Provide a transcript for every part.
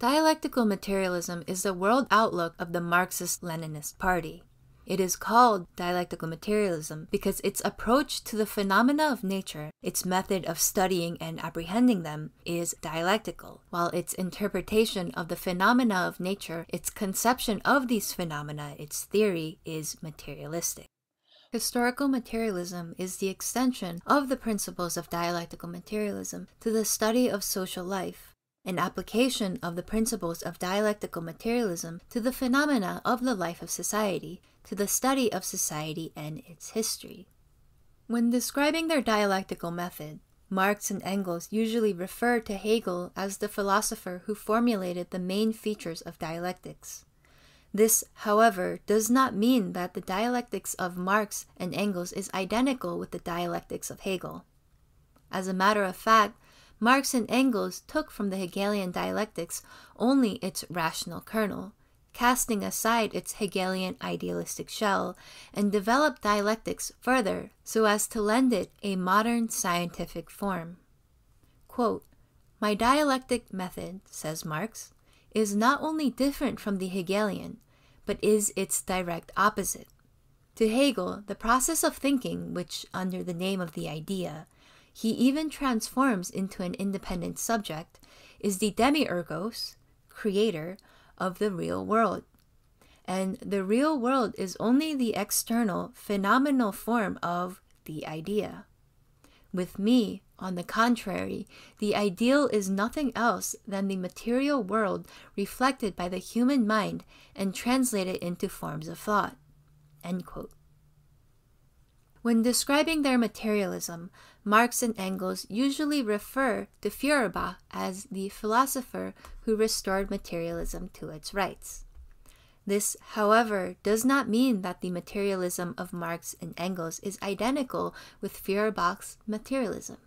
Dialectical materialism is the world outlook of the Marxist Leninist Party. It is called dialectical materialism because its approach to the phenomena of nature, its method of studying and apprehending them, is dialectical, while its interpretation of the phenomena of nature, its conception of these phenomena, its theory, is materialistic. Historical materialism is the extension of the principles of dialectical materialism to the study of social life an application of the principles of dialectical materialism to the phenomena of the life of society, to the study of society and its history. When describing their dialectical method, Marx and Engels usually refer to Hegel as the philosopher who formulated the main features of dialectics. This, however, does not mean that the dialectics of Marx and Engels is identical with the dialectics of Hegel. As a matter of fact, Marx and Engels took from the Hegelian dialectics only its rational kernel, casting aside its Hegelian idealistic shell, and developed dialectics further so as to lend it a modern scientific form. Quote, My dialectic method, says Marx, is not only different from the Hegelian, but is its direct opposite. To Hegel, the process of thinking, which, under the name of the idea, he even transforms into an independent subject, is the demiurgos, creator, of the real world. And the real world is only the external, phenomenal form of the idea. With me, on the contrary, the ideal is nothing else than the material world reflected by the human mind and translated into forms of thought. When describing their materialism, Marx and Engels usually refer to Feuerbach as the philosopher who restored materialism to its rights. This, however, does not mean that the materialism of Marx and Engels is identical with Feuerbach's materialism.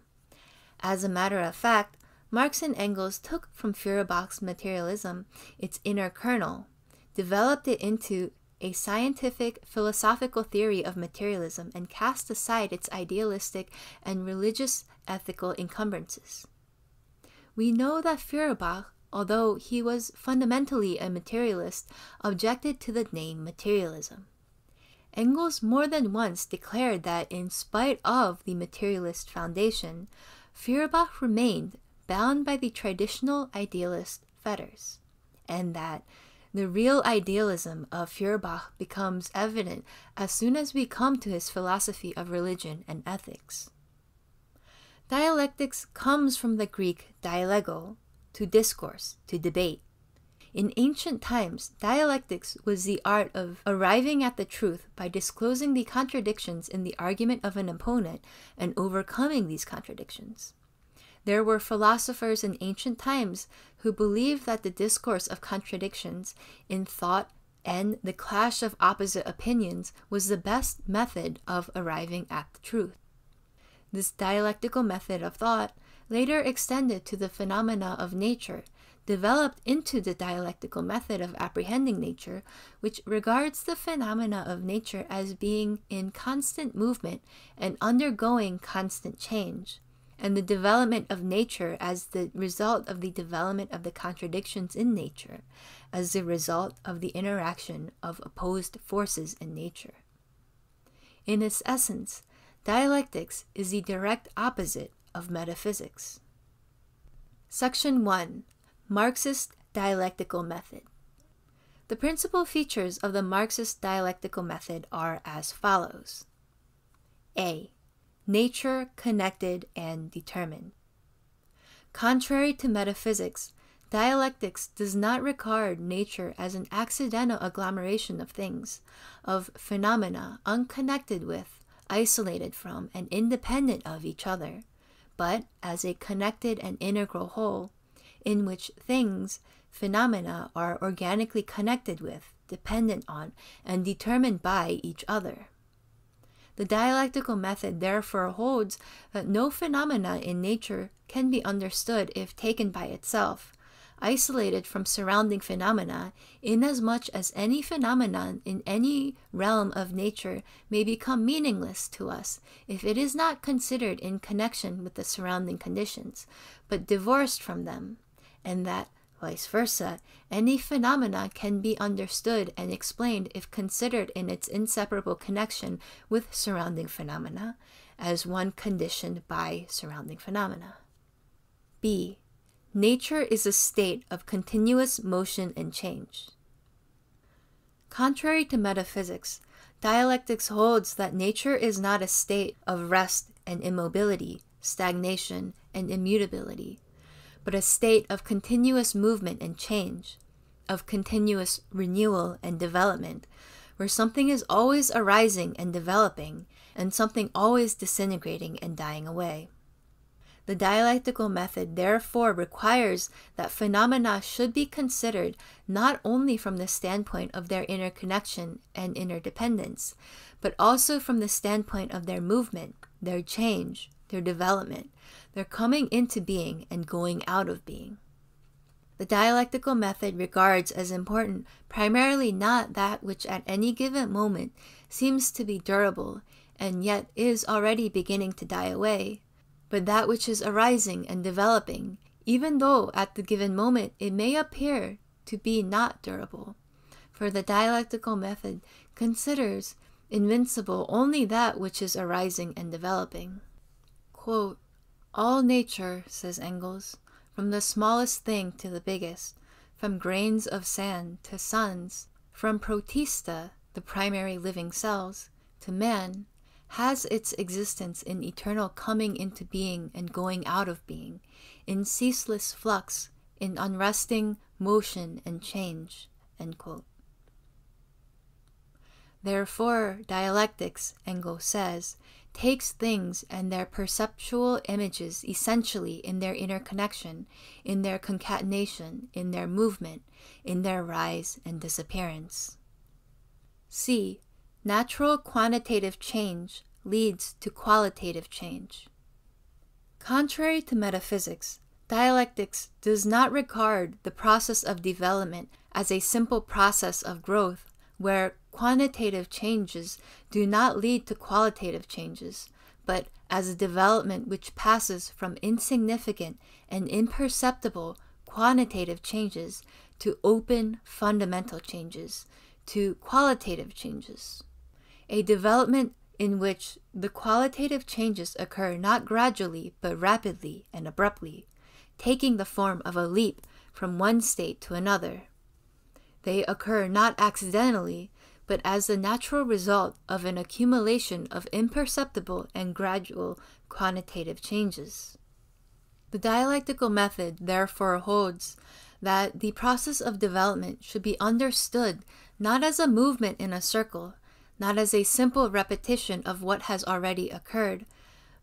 As a matter of fact, Marx and Engels took from Feuerbach's materialism its inner kernel, developed it into a scientific philosophical theory of materialism and cast aside its idealistic and religious ethical encumbrances. We know that Feuerbach, although he was fundamentally a materialist, objected to the name materialism. Engels more than once declared that in spite of the materialist foundation, Feuerbach remained bound by the traditional idealist fetters, and that the real idealism of Feuerbach becomes evident as soon as we come to his philosophy of religion and ethics. Dialectics comes from the Greek dialego, to discourse, to debate. In ancient times, dialectics was the art of arriving at the truth by disclosing the contradictions in the argument of an opponent and overcoming these contradictions. There were philosophers in ancient times who believed that the discourse of contradictions in thought and the clash of opposite opinions was the best method of arriving at the truth. This dialectical method of thought later extended to the phenomena of nature, developed into the dialectical method of apprehending nature, which regards the phenomena of nature as being in constant movement and undergoing constant change and the development of nature as the result of the development of the contradictions in nature, as the result of the interaction of opposed forces in nature. In its essence, dialectics is the direct opposite of metaphysics. Section 1 Marxist Dialectical Method The principal features of the Marxist dialectical method are as follows A nature connected and determined. Contrary to metaphysics, dialectics does not regard nature as an accidental agglomeration of things, of phenomena unconnected with, isolated from, and independent of each other, but as a connected and integral whole, in which things, phenomena, are organically connected with, dependent on, and determined by each other. The dialectical method therefore holds that no phenomena in nature can be understood if taken by itself, isolated from surrounding phenomena, inasmuch as any phenomenon in any realm of nature may become meaningless to us if it is not considered in connection with the surrounding conditions, but divorced from them, and that Vice versa, any phenomena can be understood and explained if considered in its inseparable connection with surrounding phenomena, as one conditioned by surrounding phenomena. B. Nature is a state of continuous motion and change. Contrary to metaphysics, dialectics holds that nature is not a state of rest and immobility, stagnation and immutability, but a state of continuous movement and change, of continuous renewal and development, where something is always arising and developing, and something always disintegrating and dying away. The dialectical method therefore requires that phenomena should be considered not only from the standpoint of their interconnection and interdependence, but also from the standpoint of their movement, their change, their development, their coming into being and going out of being. The dialectical method regards as important primarily not that which at any given moment seems to be durable and yet is already beginning to die away, but that which is arising and developing, even though at the given moment it may appear to be not durable. For the dialectical method considers invincible only that which is arising and developing. Quote, All nature, says Engels, from the smallest thing to the biggest, from grains of sand to suns, from protista, the primary living cells, to man, has its existence in eternal coming into being and going out of being, in ceaseless flux, in unresting motion and change. Therefore, dialectics, Engels says, takes things and their perceptual images essentially in their interconnection, in their concatenation, in their movement, in their rise and disappearance. C. Natural quantitative change leads to qualitative change. Contrary to metaphysics, dialectics does not regard the process of development as a simple process of growth where quantitative changes do not lead to qualitative changes, but as a development which passes from insignificant and imperceptible quantitative changes to open fundamental changes, to qualitative changes. A development in which the qualitative changes occur not gradually but rapidly and abruptly, taking the form of a leap from one state to another. They occur not accidentally, but as the natural result of an accumulation of imperceptible and gradual quantitative changes. The dialectical method therefore holds that the process of development should be understood not as a movement in a circle, not as a simple repetition of what has already occurred,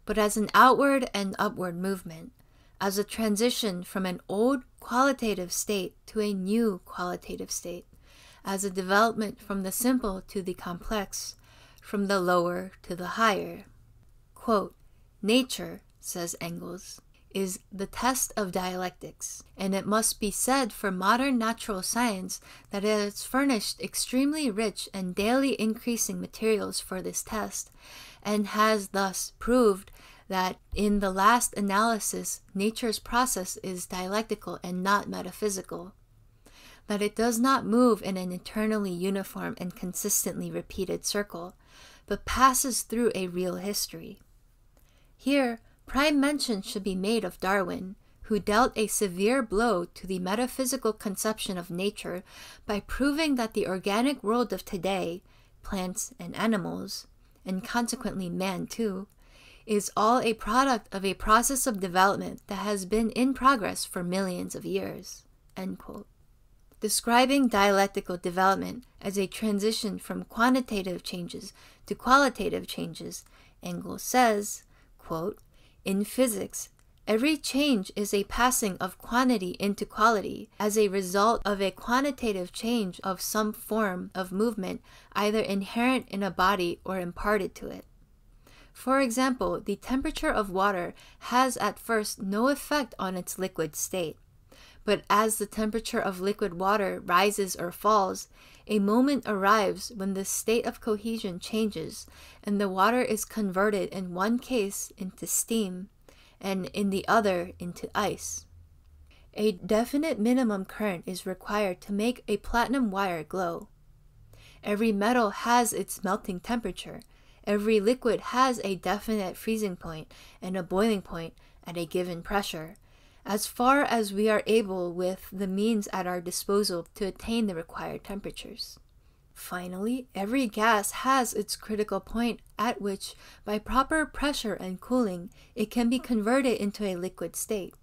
but as an outward and upward movement, as a transition from an old qualitative state to a new qualitative state as a development from the simple to the complex, from the lower to the higher. Quote, Nature, says Engels, is the test of dialectics, and it must be said for modern natural science that it has furnished extremely rich and daily increasing materials for this test, and has thus proved that in the last analysis, nature's process is dialectical and not metaphysical that it does not move in an eternally uniform and consistently repeated circle, but passes through a real history. Here, prime mention should be made of Darwin, who dealt a severe blow to the metaphysical conception of nature by proving that the organic world of today, plants and animals, and consequently man too, is all a product of a process of development that has been in progress for millions of years. End quote describing dialectical development as a transition from quantitative changes to qualitative changes, Engels says, quote, In physics, every change is a passing of quantity into quality as a result of a quantitative change of some form of movement either inherent in a body or imparted to it. For example, the temperature of water has at first no effect on its liquid state. But as the temperature of liquid water rises or falls, a moment arrives when the state of cohesion changes and the water is converted in one case into steam and in the other into ice. A definite minimum current is required to make a platinum wire glow. Every metal has its melting temperature. Every liquid has a definite freezing point and a boiling point at a given pressure, as far as we are able with the means at our disposal to attain the required temperatures. Finally, every gas has its critical point at which, by proper pressure and cooling, it can be converted into a liquid state.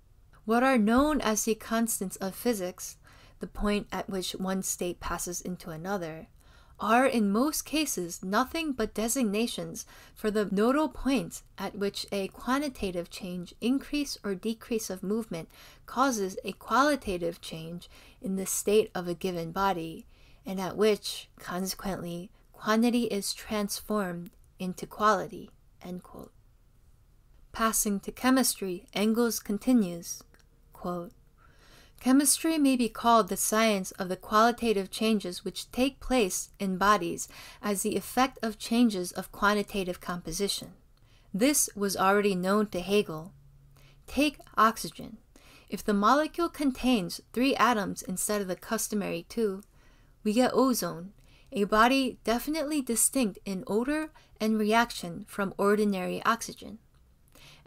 What are known as the constants of physics, the point at which one state passes into another, are in most cases nothing but designations for the nodal points at which a quantitative change, increase or decrease of movement, causes a qualitative change in the state of a given body, and at which, consequently, quantity is transformed into quality. Passing to chemistry, Engels continues quote, Chemistry may be called the science of the qualitative changes which take place in bodies as the effect of changes of quantitative composition. This was already known to Hegel. Take oxygen. If the molecule contains three atoms instead of the customary two, we get ozone, a body definitely distinct in odor and reaction from ordinary oxygen.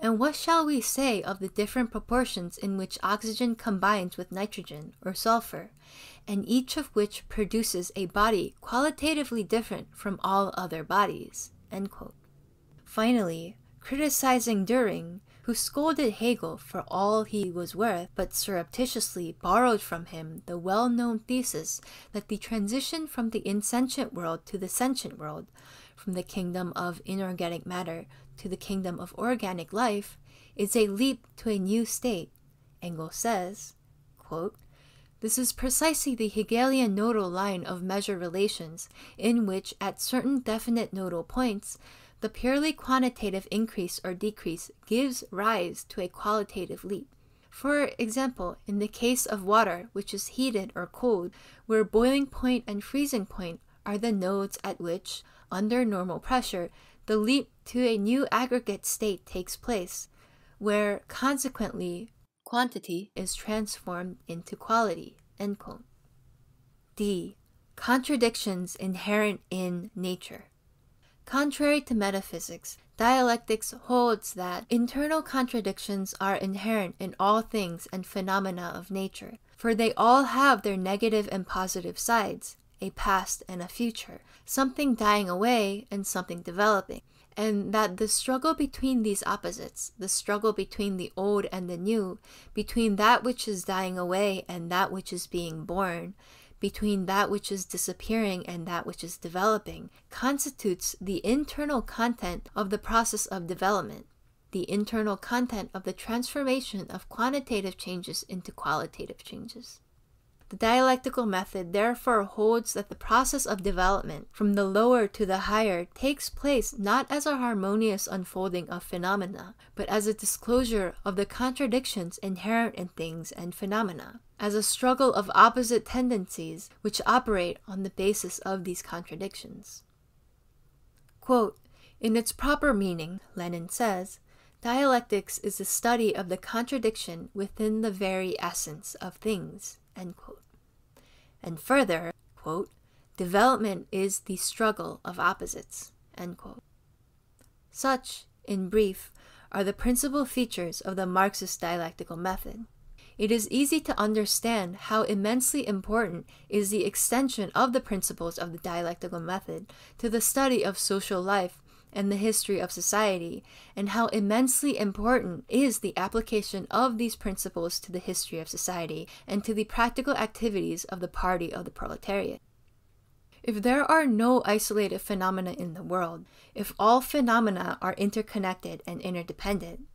And what shall we say of the different proportions in which oxygen combines with nitrogen or sulfur, and each of which produces a body qualitatively different from all other bodies? Finally, criticizing Dühring, who scolded Hegel for all he was worth, but surreptitiously borrowed from him the well known thesis that the transition from the insentient world to the sentient world, from the kingdom of inorganic matter to the kingdom of organic life is a leap to a new state. Engels says, quote, This is precisely the Hegelian nodal line of measure relations, in which, at certain definite nodal points, the purely quantitative increase or decrease gives rise to a qualitative leap. For example, in the case of water, which is heated or cooled, where boiling point and freezing point are the nodes at which, under normal pressure, the leap to a new aggregate state takes place, where consequently quantity is transformed into quality. D. Contradictions inherent in nature. Contrary to metaphysics, dialectics holds that internal contradictions are inherent in all things and phenomena of nature, for they all have their negative and positive sides, a past and a future, something dying away and something developing, and that the struggle between these opposites, the struggle between the old and the new, between that which is dying away and that which is being born, between that which is disappearing and that which is developing, constitutes the internal content of the process of development, the internal content of the transformation of quantitative changes into qualitative changes. The dialectical method therefore holds that the process of development from the lower to the higher takes place not as a harmonious unfolding of phenomena, but as a disclosure of the contradictions inherent in things and phenomena, as a struggle of opposite tendencies which operate on the basis of these contradictions. Quote, in its proper meaning, Lenin says, dialectics is the study of the contradiction within the very essence of things. And further, quote, development is the struggle of opposites. Such, in brief, are the principal features of the Marxist dialectical method. It is easy to understand how immensely important is the extension of the principles of the dialectical method to the study of social life and the history of society, and how immensely important is the application of these principles to the history of society and to the practical activities of the party of the proletariat. If there are no isolated phenomena in the world, if all phenomena are interconnected and interdependent,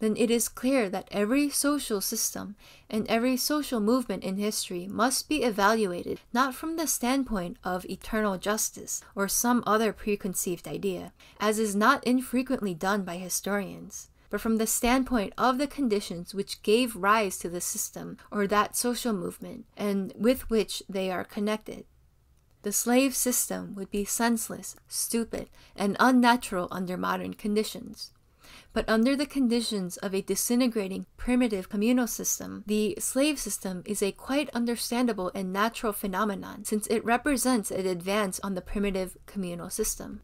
then it is clear that every social system and every social movement in history must be evaluated not from the standpoint of eternal justice or some other preconceived idea, as is not infrequently done by historians, but from the standpoint of the conditions which gave rise to the system or that social movement and with which they are connected. The slave system would be senseless, stupid, and unnatural under modern conditions But under the conditions of a disintegrating primitive communal system, the slave system is a quite understandable and natural phenomenon since it represents an advance on the primitive communal system.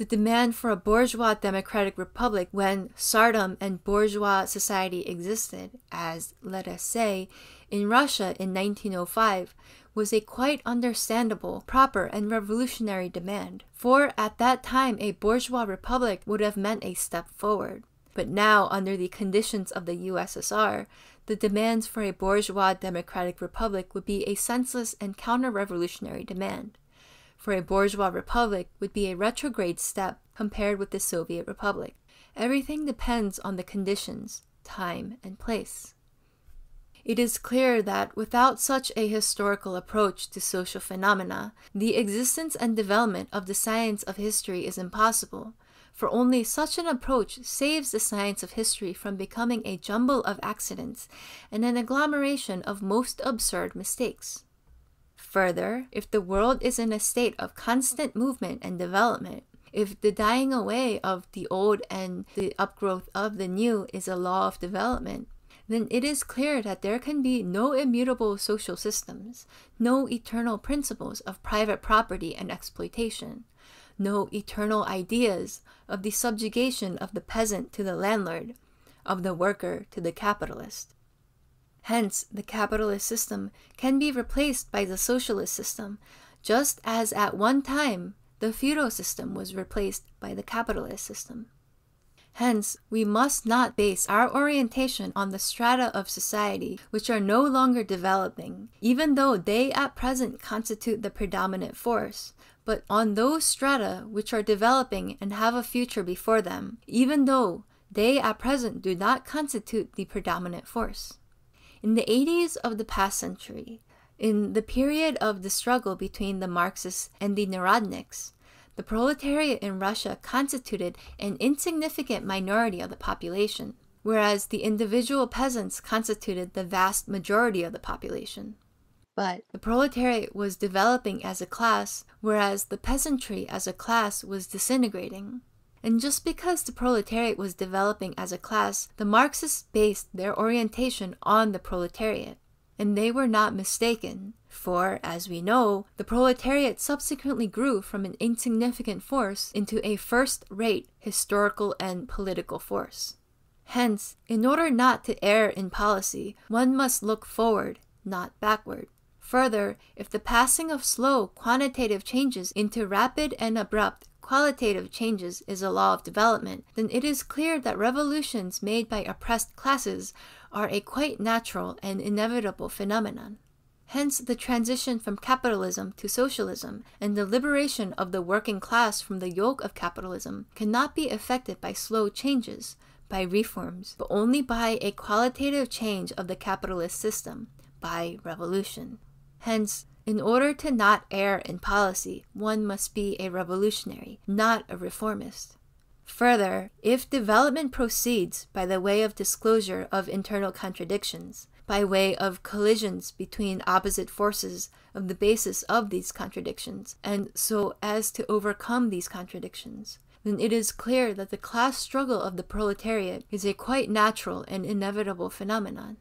The demand for a bourgeois democratic republic when tsardom and bourgeois society existed, as, let us say, in Russia in 1905, was a quite understandable, proper, and revolutionary demand. For at that time, a bourgeois republic would have meant a step forward. But now, under the conditions of the USSR, the demands for a bourgeois democratic republic would be a senseless and counter revolutionary demand for a bourgeois republic would be a retrograde step compared with the Soviet Republic. Everything depends on the conditions, time, and place. It is clear that without such a historical approach to social phenomena, the existence and development of the science of history is impossible, for only such an approach saves the science of history from becoming a jumble of accidents and an agglomeration of most absurd mistakes. Further, if the world is in a state of constant movement and development, if the dying away of the old and the upgrowth of the new is a law of development, then it is clear that there can be no immutable social systems, no eternal principles of private property and exploitation, no eternal ideas of the subjugation of the peasant to the landlord, of the worker to the capitalist. Hence, the capitalist system can be replaced by the socialist system, just as at one time the feudal system was replaced by the capitalist system. Hence, we must not base our orientation on the strata of society which are no longer developing, even though they at present constitute the predominant force, but on those strata which are developing and have a future before them, even though they at present do not constitute the predominant force. In the 80s of the past century, in the period of the struggle between the Marxists and the Narodniks, the proletariat in Russia constituted an insignificant minority of the population, whereas the individual peasants constituted the vast majority of the population. But the proletariat was developing as a class, whereas the peasantry as a class was disintegrating. And just because the proletariat was developing as a class, the Marxists based their orientation on the proletariat. And they were not mistaken, for, as we know, the proletariat subsequently grew from an insignificant force into a first rate historical and political force. Hence, in order not to err in policy, one must look forward, not backward. Further, if the passing of slow quantitative changes into rapid and abrupt qualitative changes is a law of development, then it is clear that revolutions made by oppressed classes are a quite natural and inevitable phenomenon. Hence, the transition from capitalism to socialism and the liberation of the working class from the yoke of capitalism cannot be effected by slow changes, by reforms, but only by a qualitative change of the capitalist system, by revolution. Hence, in order to not err in policy, one must be a revolutionary, not a reformist. Further, if development proceeds by the way of disclosure of internal contradictions, by way of collisions between opposite forces of the basis of these contradictions, and so as to overcome these contradictions, then it is clear that the class struggle of the proletariat is a quite natural and inevitable phenomenon.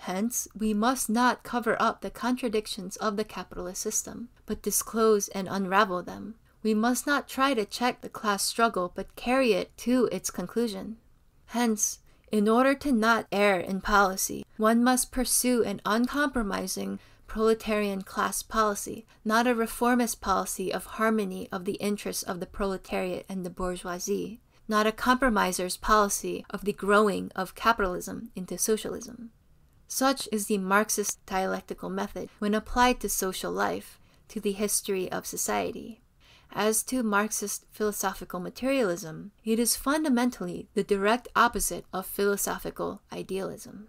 Hence, we must not cover up the contradictions of the capitalist system, but disclose and unravel them. We must not try to check the class struggle, but carry it to its conclusion. Hence, in order to not err in policy, one must pursue an uncompromising proletarian class policy, not a reformist policy of harmony of the interests of the proletariat and the bourgeoisie, not a compromiser's policy of the growing of capitalism into socialism. Such is the Marxist dialectical method when applied to social life, to the history of society. As to Marxist philosophical materialism, it is fundamentally the direct opposite of philosophical idealism.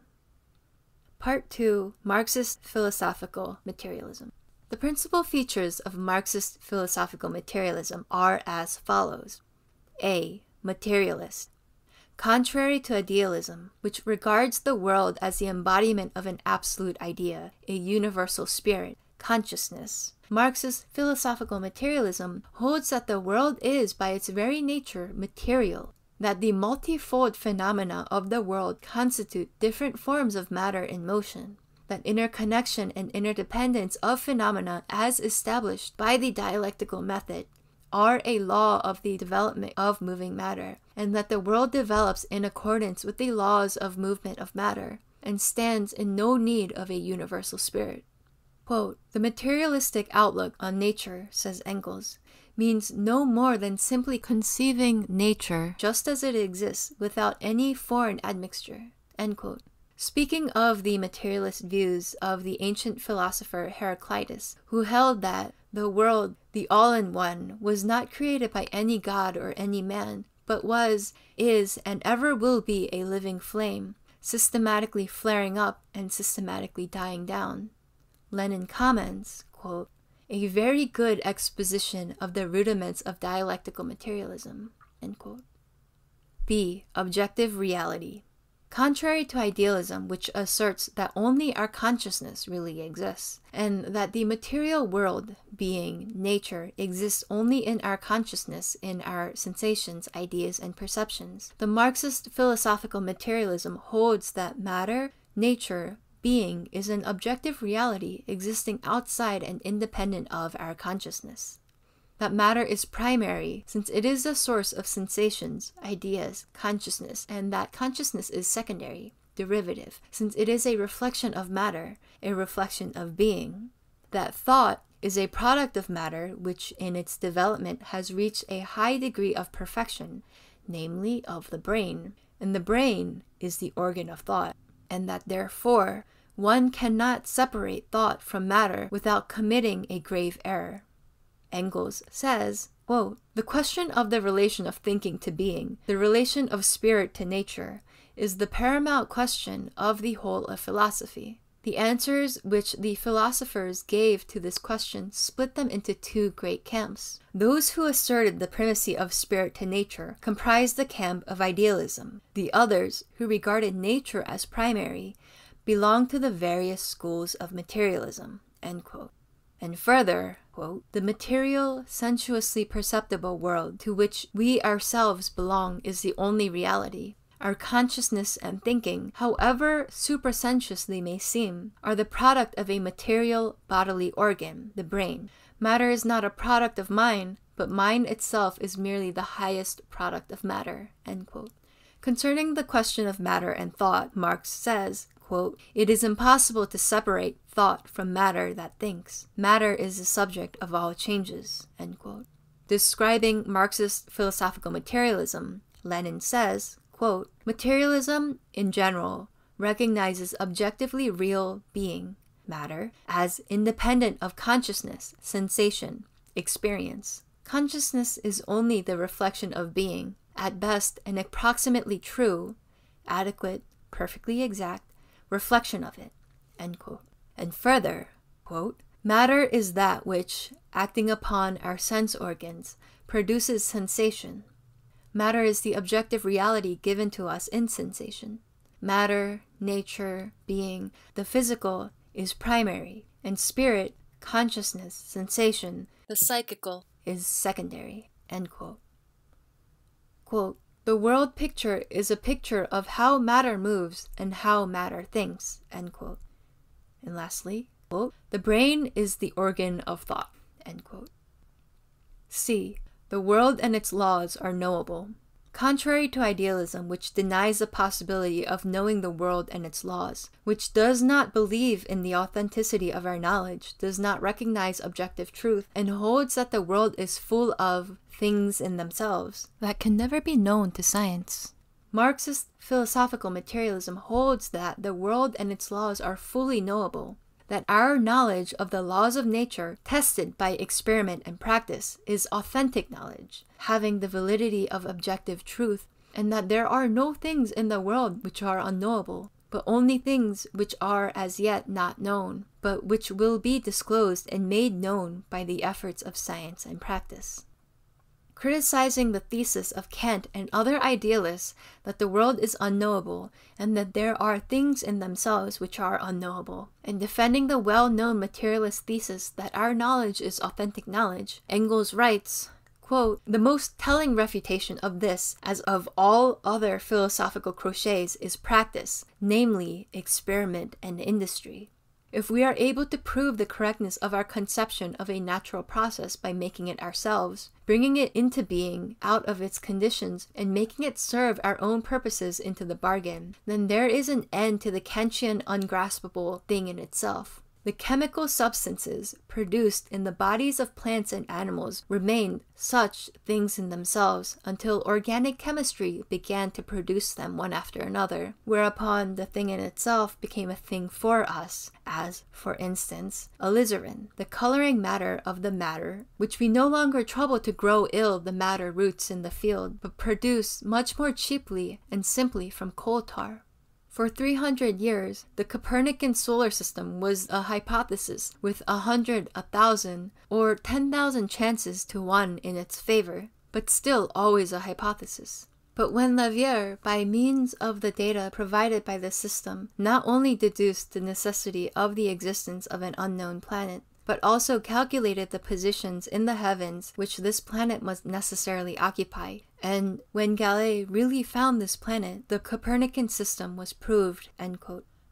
Part 2 Marxist Philosophical Materialism. The principal features of Marxist philosophical materialism are as follows A. Materialist. Contrary to idealism, which regards the world as the embodiment of an absolute idea, a universal spirit, consciousness, Marxist philosophical materialism holds that the world is by its very nature material. that the multifold phenomena of the world constitute different forms of matter in motion, that interconnection and interdependence of phenomena as established by the dialectical method are a law of the development of moving matter, and that the world develops in accordance with the laws of movement of matter, and stands in no need of a universal spirit. Quote, the materialistic outlook on nature, says Engels, means no more than simply conceiving nature just as it exists without any foreign admixture. Speaking of the materialist views of the ancient philosopher Heraclitus, who held that the world, the all in one, was not created by any god or any man, but was, is, and ever will be a living flame, systematically flaring up and systematically dying down. Lenin comments, quote, a very good exposition of the rudiments of dialectical materialism. B. Objective reality. Contrary to idealism, which asserts that only our consciousness really exists, and that the material world, being, nature, exists only in our consciousness, in our sensations, ideas, and perceptions, the Marxist philosophical materialism holds that matter, nature, being is an objective reality existing outside and independent of our consciousness. That matter is primary since it is the source of sensations, ideas, consciousness, and that consciousness is secondary, derivative, since it is a reflection of matter, a reflection of being. That thought is a product of matter which in its development has reached a high degree of perfection, namely of the brain, and the brain is the organ of thought and that therefore one cannot separate thought from matter without committing a grave error. Engels says, quote, The question of the relation of thinking to being, the relation of spirit to nature, is the paramount question of the whole of philosophy. The answers which the philosophers gave to this question split them into two great camps. Those who asserted the primacy of spirit to nature comprised the camp of idealism. The others, who regarded nature as primary, belonged to the various schools of materialism. And further, quote, the material, sensuously perceptible world to which we ourselves belong is the only reality. Our consciousness and thinking, however supersensuous they may seem, are the product of a material bodily organ, the brain. Matter is not a product of mind, but mind itself is merely the highest product of matter. Concerning the question of matter and thought, Marx says, quote, It is impossible to separate thought from matter that thinks. Matter is the subject of all changes. Describing Marxist philosophical materialism, Lenin says, Quote, Materialism, in general, recognizes objectively real being, matter, as independent of consciousness, sensation, experience. Consciousness is only the reflection of being, at best an approximately true, adequate, perfectly exact reflection of it. And further, quote, matter is that which, acting upon our sense organs, produces sensation, Matter is the objective reality given to us in sensation. Matter, nature, being, the physical is primary, and spirit, consciousness, sensation, the psychical, is secondary. Quote. Quote, the world picture is a picture of how matter moves and how matter thinks. And lastly, quote, the brain is the organ of thought. C. The world and its laws are knowable. Contrary to idealism, which denies the possibility of knowing the world and its laws, which does not believe in the authenticity of our knowledge, does not recognize objective truth, and holds that the world is full of things in themselves that can never be known to science. Marxist philosophical materialism holds that the world and its laws are fully knowable, that our knowledge of the laws of nature, tested by experiment and practice, is authentic knowledge, having the validity of objective truth, and that there are no things in the world which are unknowable, but only things which are as yet not known, but which will be disclosed and made known by the efforts of science and practice criticizing the thesis of Kant and other idealists that the world is unknowable and that there are things in themselves which are unknowable, and defending the well known materialist thesis that our knowledge is authentic knowledge, Engels writes, Quote, the most telling refutation of this, as of all other philosophical crotchets, is practice, namely, experiment and industry. If we are able to prove the correctness of our conception of a natural process by making it ourselves, bringing it into being out of its conditions, and making it serve our own purposes into the bargain, then there is an end to the Kantian ungraspable thing in itself. The chemical substances produced in the bodies of plants and animals remained such things in themselves until organic chemistry began to produce them one after another, whereupon the thing in itself became a thing for us, as, for instance, alizarin, the coloring matter of the madder, which we no longer trouble to grow ill the madder roots in the field, but produce much more cheaply and simply from coal tar. For 300 years, the Copernican solar system was a hypothesis with a hundred, a thousand, or 10,000 chances to one in its favor, but still always a hypothesis. But when Leverrier, by means of the data provided by the system, not only deduced the necessity of the existence of an unknown planet, but also calculated the positions in the heavens which this planet must necessarily occupy. And when Galilei really found this planet, the Copernican system was proved.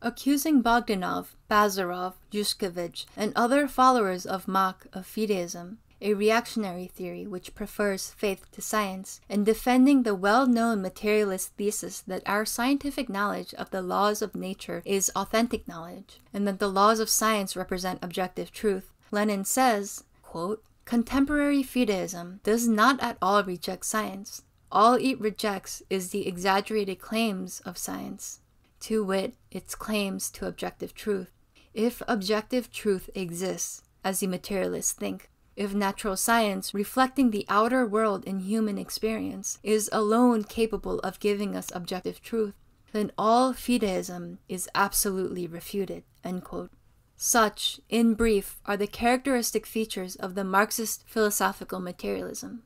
Accusing Bogdanov, Bazarov, Yushkevich, and other followers of Mach of fideism, a reactionary theory which prefers faith to science, and defending the well known materialist thesis that our scientific knowledge of the laws of nature is authentic knowledge, and that the laws of science represent objective truth, Lenin says, quote, Contemporary fideism does not at all reject science. All it rejects is the exaggerated claims of science, to wit, its claims to objective truth. If objective truth exists, as the materialists think, if natural science, reflecting the outer world in human experience, is alone capable of giving us objective truth, then all fideism is absolutely refuted. Such, in brief, are the characteristic features of the Marxist philosophical materialism.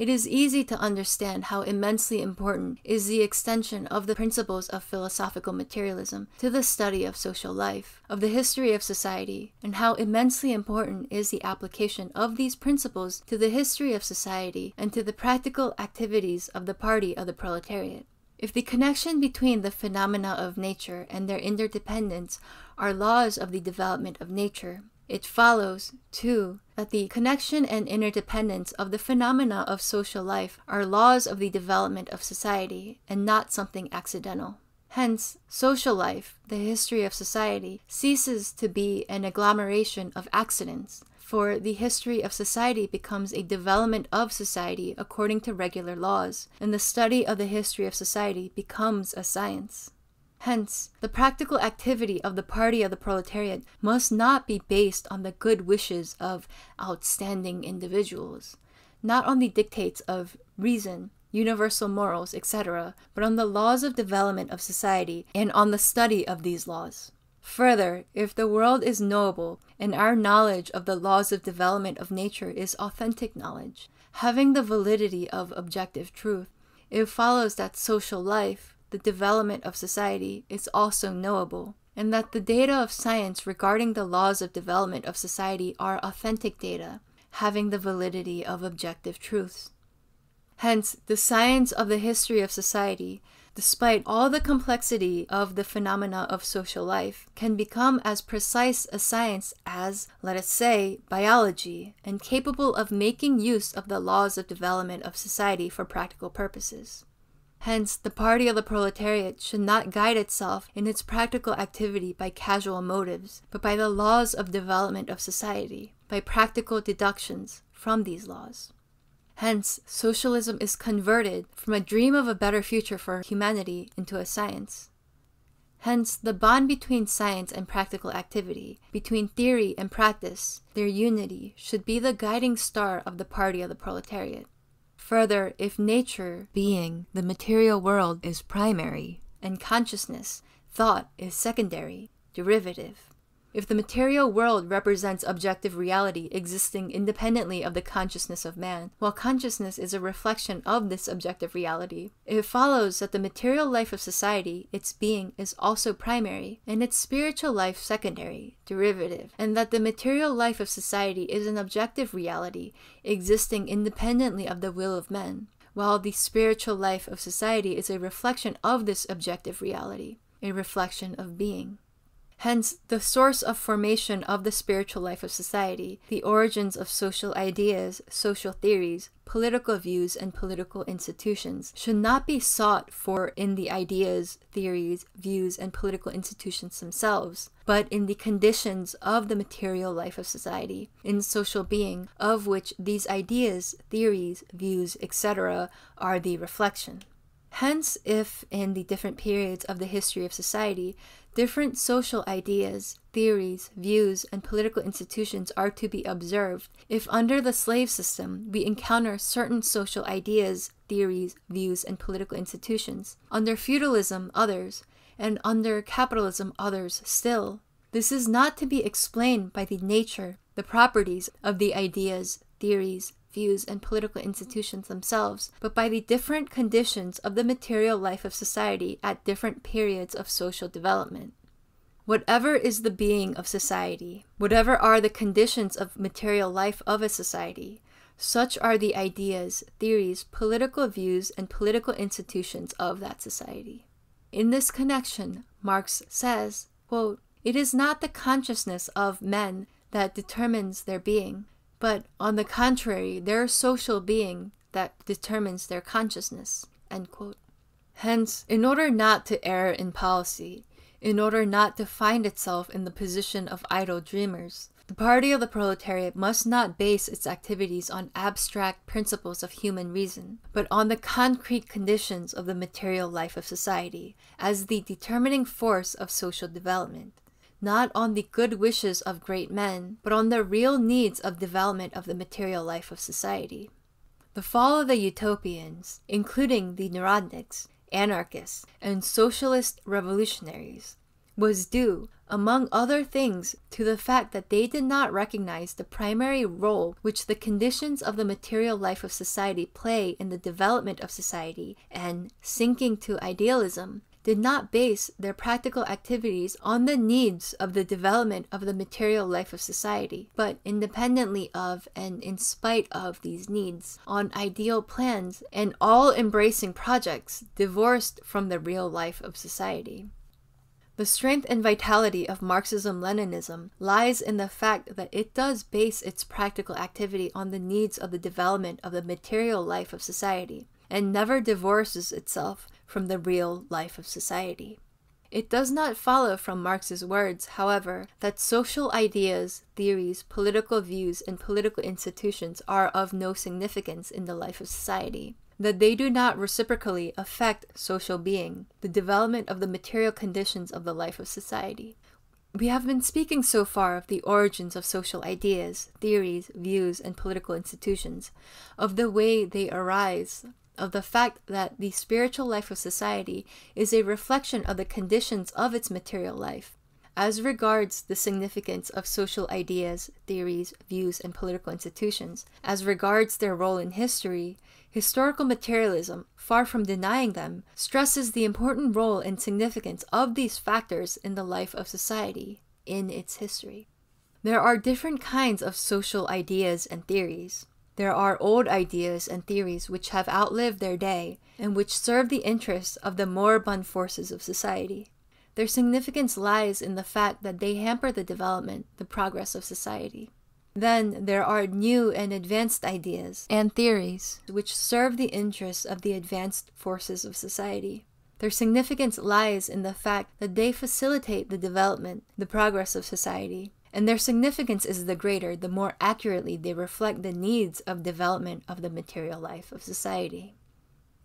It is easy to understand how immensely important is the extension of the principles of philosophical materialism to the study of social life, of the history of society, and how immensely important is the application of these principles to the history of society and to the practical activities of the party of the proletariat. If the connection between the phenomena of nature and their interdependence are laws of the development of nature, it follows, too, that the connection and interdependence of the phenomena of social life are laws of the development of society and not something accidental. Hence, social life, the history of society, ceases to be an agglomeration of accidents, for the history of society becomes a development of society according to regular laws, and the study of the history of society becomes a science. Hence, the practical activity of the party of the proletariat must not be based on the good wishes of outstanding individuals, not on the dictates of reason, universal morals, etc., but on the laws of development of society and on the study of these laws. Further, if the world is knowable and our knowledge of the laws of development of nature is authentic knowledge, having the validity of objective truth, it follows that social life, the development of society is also knowable, and that the data of science regarding the laws of development of society are authentic data, having the validity of objective truths. Hence, the science of the history of society, despite all the complexity of the phenomena of social life, can become as precise a science as, let us say, biology, and capable of making use of the laws of development of society for practical purposes. Hence, the party of the proletariat should not guide itself in its practical activity by casual motives, but by the laws of development of society, by practical deductions from these laws. Hence, socialism is converted from a dream of a better future for humanity into a science. Hence, the bond between science and practical activity, between theory and practice, their unity, should be the guiding star of the party of the proletariat. Further, if nature, being, the material world is primary, and consciousness, thought, is secondary, derivative, If the material world represents objective reality existing independently of the consciousness of man, while consciousness is a reflection of this objective reality, it follows that the material life of society, its being, is also primary, and its spiritual life secondary, derivative, and that the material life of society is an objective reality existing independently of the will of men, while the spiritual life of society is a reflection of this objective reality, a reflection of being. Hence, the source of formation of the spiritual life of society, the origins of social ideas, social theories, political views, and political institutions should not be sought for in the ideas, theories, views, and political institutions themselves, but in the conditions of the material life of society, in social being, of which these ideas, theories, views, etc., are the reflection. Hence, if in the different periods of the history of society, different social ideas, theories, views, and political institutions are to be observed, if under the slave system we encounter certain social ideas, theories, views, and political institutions, under feudalism others, and under capitalism others still, this is not to be explained by the nature, the properties of the ideas, theories, views, and political institutions themselves, but by the different conditions of the material life of society at different periods of social development. Whatever is the being of society, whatever are the conditions of material life of a society, such are the ideas, theories, political views, and political institutions of that society. In this connection, Marx says, quote, It is not the consciousness of men that determines their being, but on the contrary, their social being that determines their consciousness. Hence, in order not to err in policy, in order not to find itself in the position of idle dreamers, the party of the proletariat must not base its activities on abstract principles of human reason, but on the concrete conditions of the material life of society as the determining force of social development not on the good wishes of great men, but on the real needs of development of the material life of society. The fall of the utopians, including the Narodniks, anarchists, and socialist revolutionaries, was due, among other things, to the fact that they did not recognize the primary role which the conditions of the material life of society play in the development of society, and, sinking to idealism, did not base their practical activities on the needs of the development of the material life of society, but independently of and in spite of these needs, on ideal plans and all embracing projects divorced from the real life of society. The strength and vitality of Marxism Leninism lies in the fact that it does base its practical activity on the needs of the development of the material life of society, and never divorces itself from the real life of society. It does not follow from Marx's words, however, that social ideas, theories, political views, and political institutions are of no significance in the life of society, that they do not reciprocally affect social being, the development of the material conditions of the life of society. We have been speaking so far of the origins of social ideas, theories, views, and political institutions, of the way they arise, of the fact that the spiritual life of society is a reflection of the conditions of its material life. As regards the significance of social ideas, theories, views, and political institutions, as regards their role in history, historical materialism, far from denying them, stresses the important role and significance of these factors in the life of society, in its history. There are different kinds of social ideas and theories. There are old ideas and theories which have outlived their day and which serve the interests of the moribund forces of society. Their significance lies in the fact that they hamper the development, the progress of society. Then there are new and advanced ideas and theories which serve the interests of the advanced forces of society. Their significance lies in the fact that they facilitate the development, the progress of society, and their significance is the greater the more accurately they reflect the needs of development of the material life of society.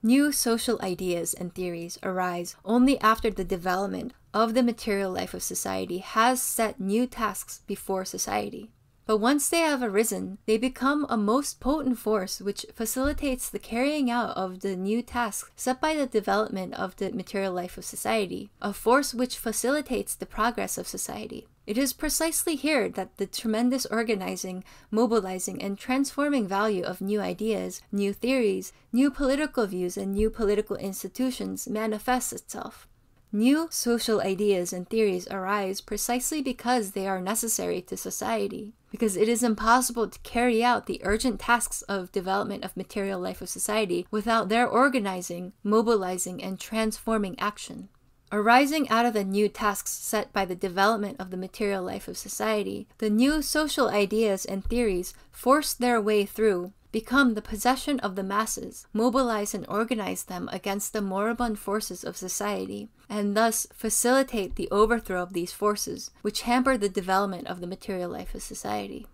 New social ideas and theories arise only after the development of the material life of society has set new tasks before society. But once they have arisen, they become a most potent force which facilitates the carrying out of the new tasks set by the development of the material life of society, a force which facilitates the progress of society. It is precisely here that the tremendous organizing, mobilizing, and transforming value of new ideas, new theories, new political views, and new political institutions manifests itself. New social ideas and theories arise precisely because they are necessary to society, because it is impossible to carry out the urgent tasks of development of material life of society without their organizing, mobilizing, and transforming action. Arising out of the new tasks set by the development of the material life of society, the new social ideas and theories force their way through, become the possession of the masses, mobilize and organize them against the moribund forces of society, and thus facilitate the overthrow of these forces, which hamper the development of the material life of society.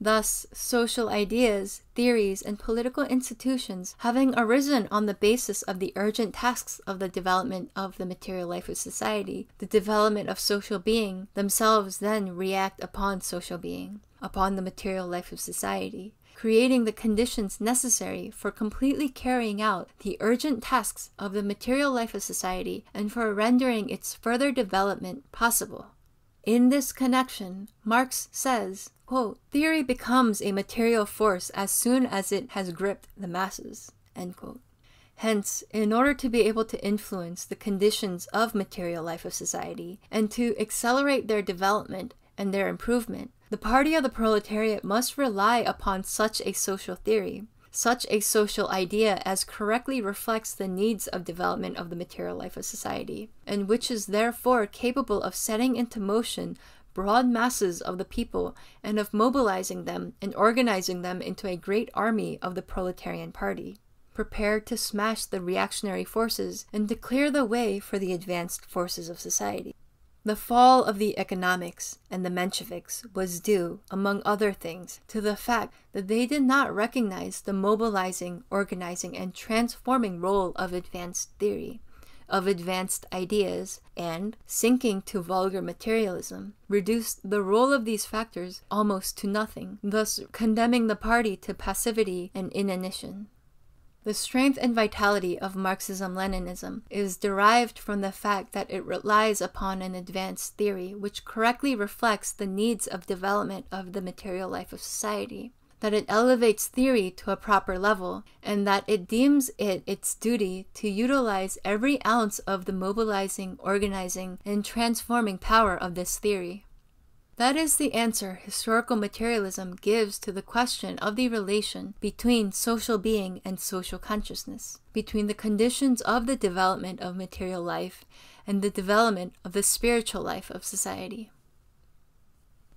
Thus, social ideas, theories, and political institutions, having arisen on the basis of the urgent tasks of the development of the material life of society, the development of social being, themselves then react upon social being, upon the material life of society, creating the conditions necessary for completely carrying out the urgent tasks of the material life of society and for rendering its further development possible. In this connection, Marx says, quote, Theory becomes a material force as soon as it has gripped the masses. Hence, in order to be able to influence the conditions of material life of society and to accelerate their development and their improvement, the party of the proletariat must rely upon such a social theory, such a social idea as correctly reflects the needs of development of the material life of society, and which is therefore capable of setting into motion broad masses of the people and of mobilizing them and organizing them into a great army of the proletarian party, prepared to smash the reactionary forces and to clear the way for the advanced forces of society. The fall of the Economists and the Mensheviks was due, among other things, to the fact that they did not recognize the mobilizing, organizing, and transforming role of advanced theory of advanced ideas and, sinking to vulgar materialism, reduced the role of these factors almost to nothing, thus condemning the party to passivity and inanition. The strength and vitality of Marxism Leninism is derived from the fact that it relies upon an advanced theory which correctly reflects the needs of development of the material life of society that it elevates theory to a proper level, and that it deems it its duty to utilize every ounce of the mobilizing, organizing, and transforming power of this theory. That is the answer historical materialism gives to the question of the relation between social being and social consciousness, between the conditions of the development of material life and the development of the spiritual life of society.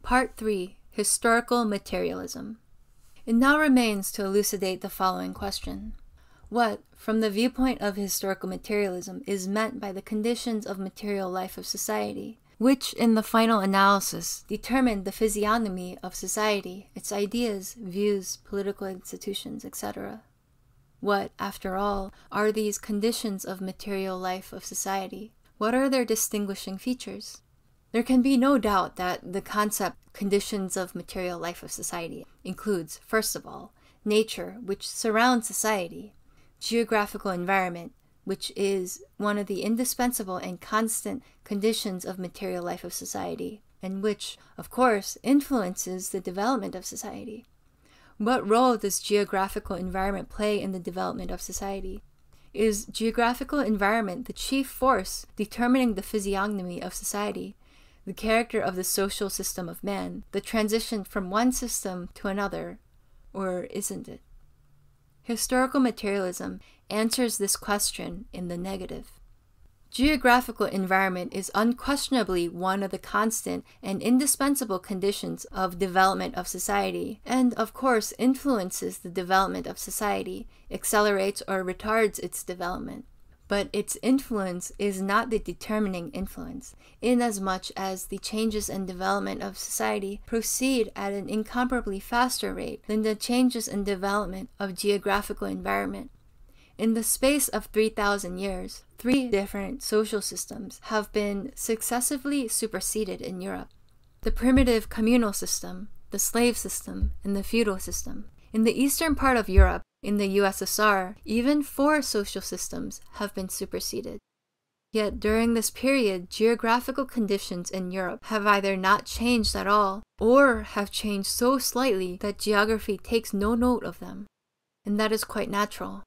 Part 3 Historical Materialism it now remains to elucidate the following question. What, from the viewpoint of historical materialism, is meant by the conditions of material life of society, which, in the final analysis, determine the physiognomy of society, its ideas, views, political institutions, etc.? What, after all, are these conditions of material life of society? What are their distinguishing features? There can be no doubt that the concept conditions of material life of society includes, first of all, nature, which surrounds society, geographical environment, which is one of the indispensable and constant conditions of material life of society, and which, of course, influences the development of society. What role does geographical environment play in the development of society? Is geographical environment the chief force determining the physiognomy of society? the character of the social system of man, the transition from one system to another, or isn't it? Historical materialism answers this question in the negative. Geographical environment is unquestionably one of the constant and indispensable conditions of development of society, and of course influences the development of society, accelerates or retards its development but its influence is not the determining influence, inasmuch as the changes and development of society proceed at an incomparably faster rate than the changes and development of geographical environment. In the space of 3,000 years, three different social systems have been successively superseded in Europe the primitive communal system, the slave system, and the feudal system. In the eastern part of Europe, in the USSR, even four social systems have been superseded. Yet during this period, geographical conditions in Europe have either not changed at all or have changed so slightly that geography takes no note of them. And that is quite natural.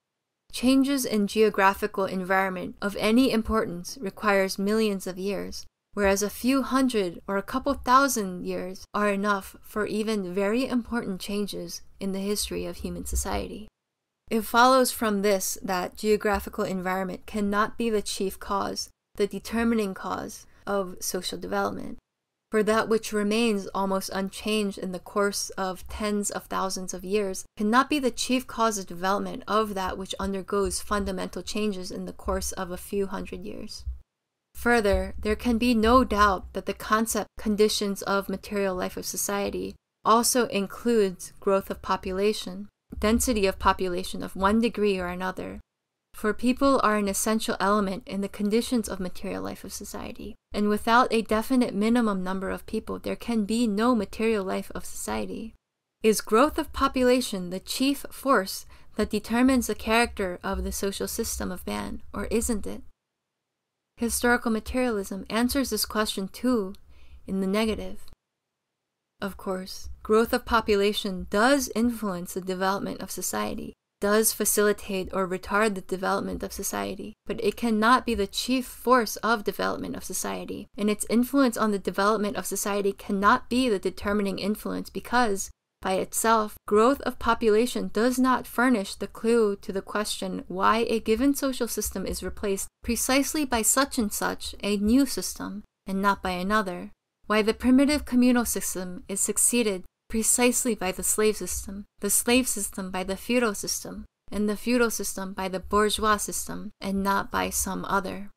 Changes in geographical environment of any importance requires millions of years, whereas a few hundred or a couple thousand years are enough for even very important changes in the history of human society. It follows from this that geographical environment cannot be the chief cause, the determining cause of social development. For that which remains almost unchanged in the course of tens of thousands of years cannot be the chief cause of development of that which undergoes fundamental changes in the course of a few hundred years. Further, there can be no doubt that the concept conditions of material life of society also includes growth of population, density of population of one degree or another. For people are an essential element in the conditions of material life of society, and without a definite minimum number of people, there can be no material life of society. Is growth of population the chief force that determines the character of the social system of man, or isn't it? Historical materialism answers this question too in the negative. Of course, growth of population does influence the development of society, does facilitate or retard the development of society, but it cannot be the chief force of development of society, and its influence on the development of society cannot be the determining influence because, by itself, growth of population does not furnish the clue to the question why a given social system is replaced precisely by such and such a new system, and not by another. Why the primitive communal system is succeeded precisely by the slave system, the slave system by the feudal system, and the feudal system by the bourgeois system, and not by some other.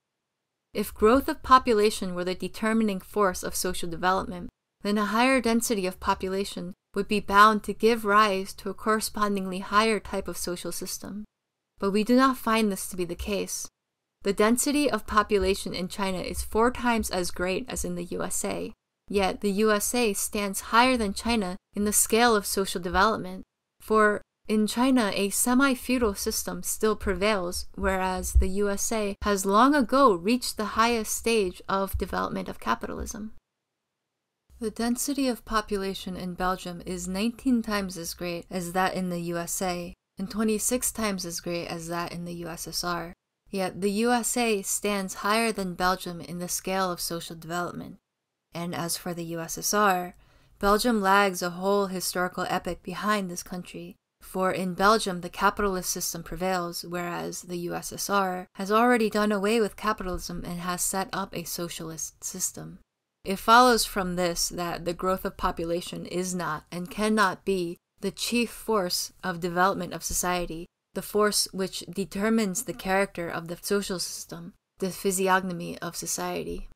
If growth of population were the determining force of social development, then a higher density of population would be bound to give rise to a correspondingly higher type of social system. But we do not find this to be the case. The density of population in China is four times as great as in the USA, yet the USA stands higher than China in the scale of social development. For in China, a semi feudal system still prevails, whereas the USA has long ago reached the highest stage of development of capitalism. The density of population in Belgium is 19 times as great as that in the USA, and 26 times as great as that in the USSR. Yet the USA stands higher than Belgium in the scale of social development. And as for the USSR, Belgium lags a whole historical epoch behind this country, for in Belgium the capitalist system prevails, whereas the USSR has already done away with capitalism and has set up a socialist system. It follows from this that the growth of population is not and cannot be the chief force of development of society, the force which determines the character of the social system, the physiognomy of society.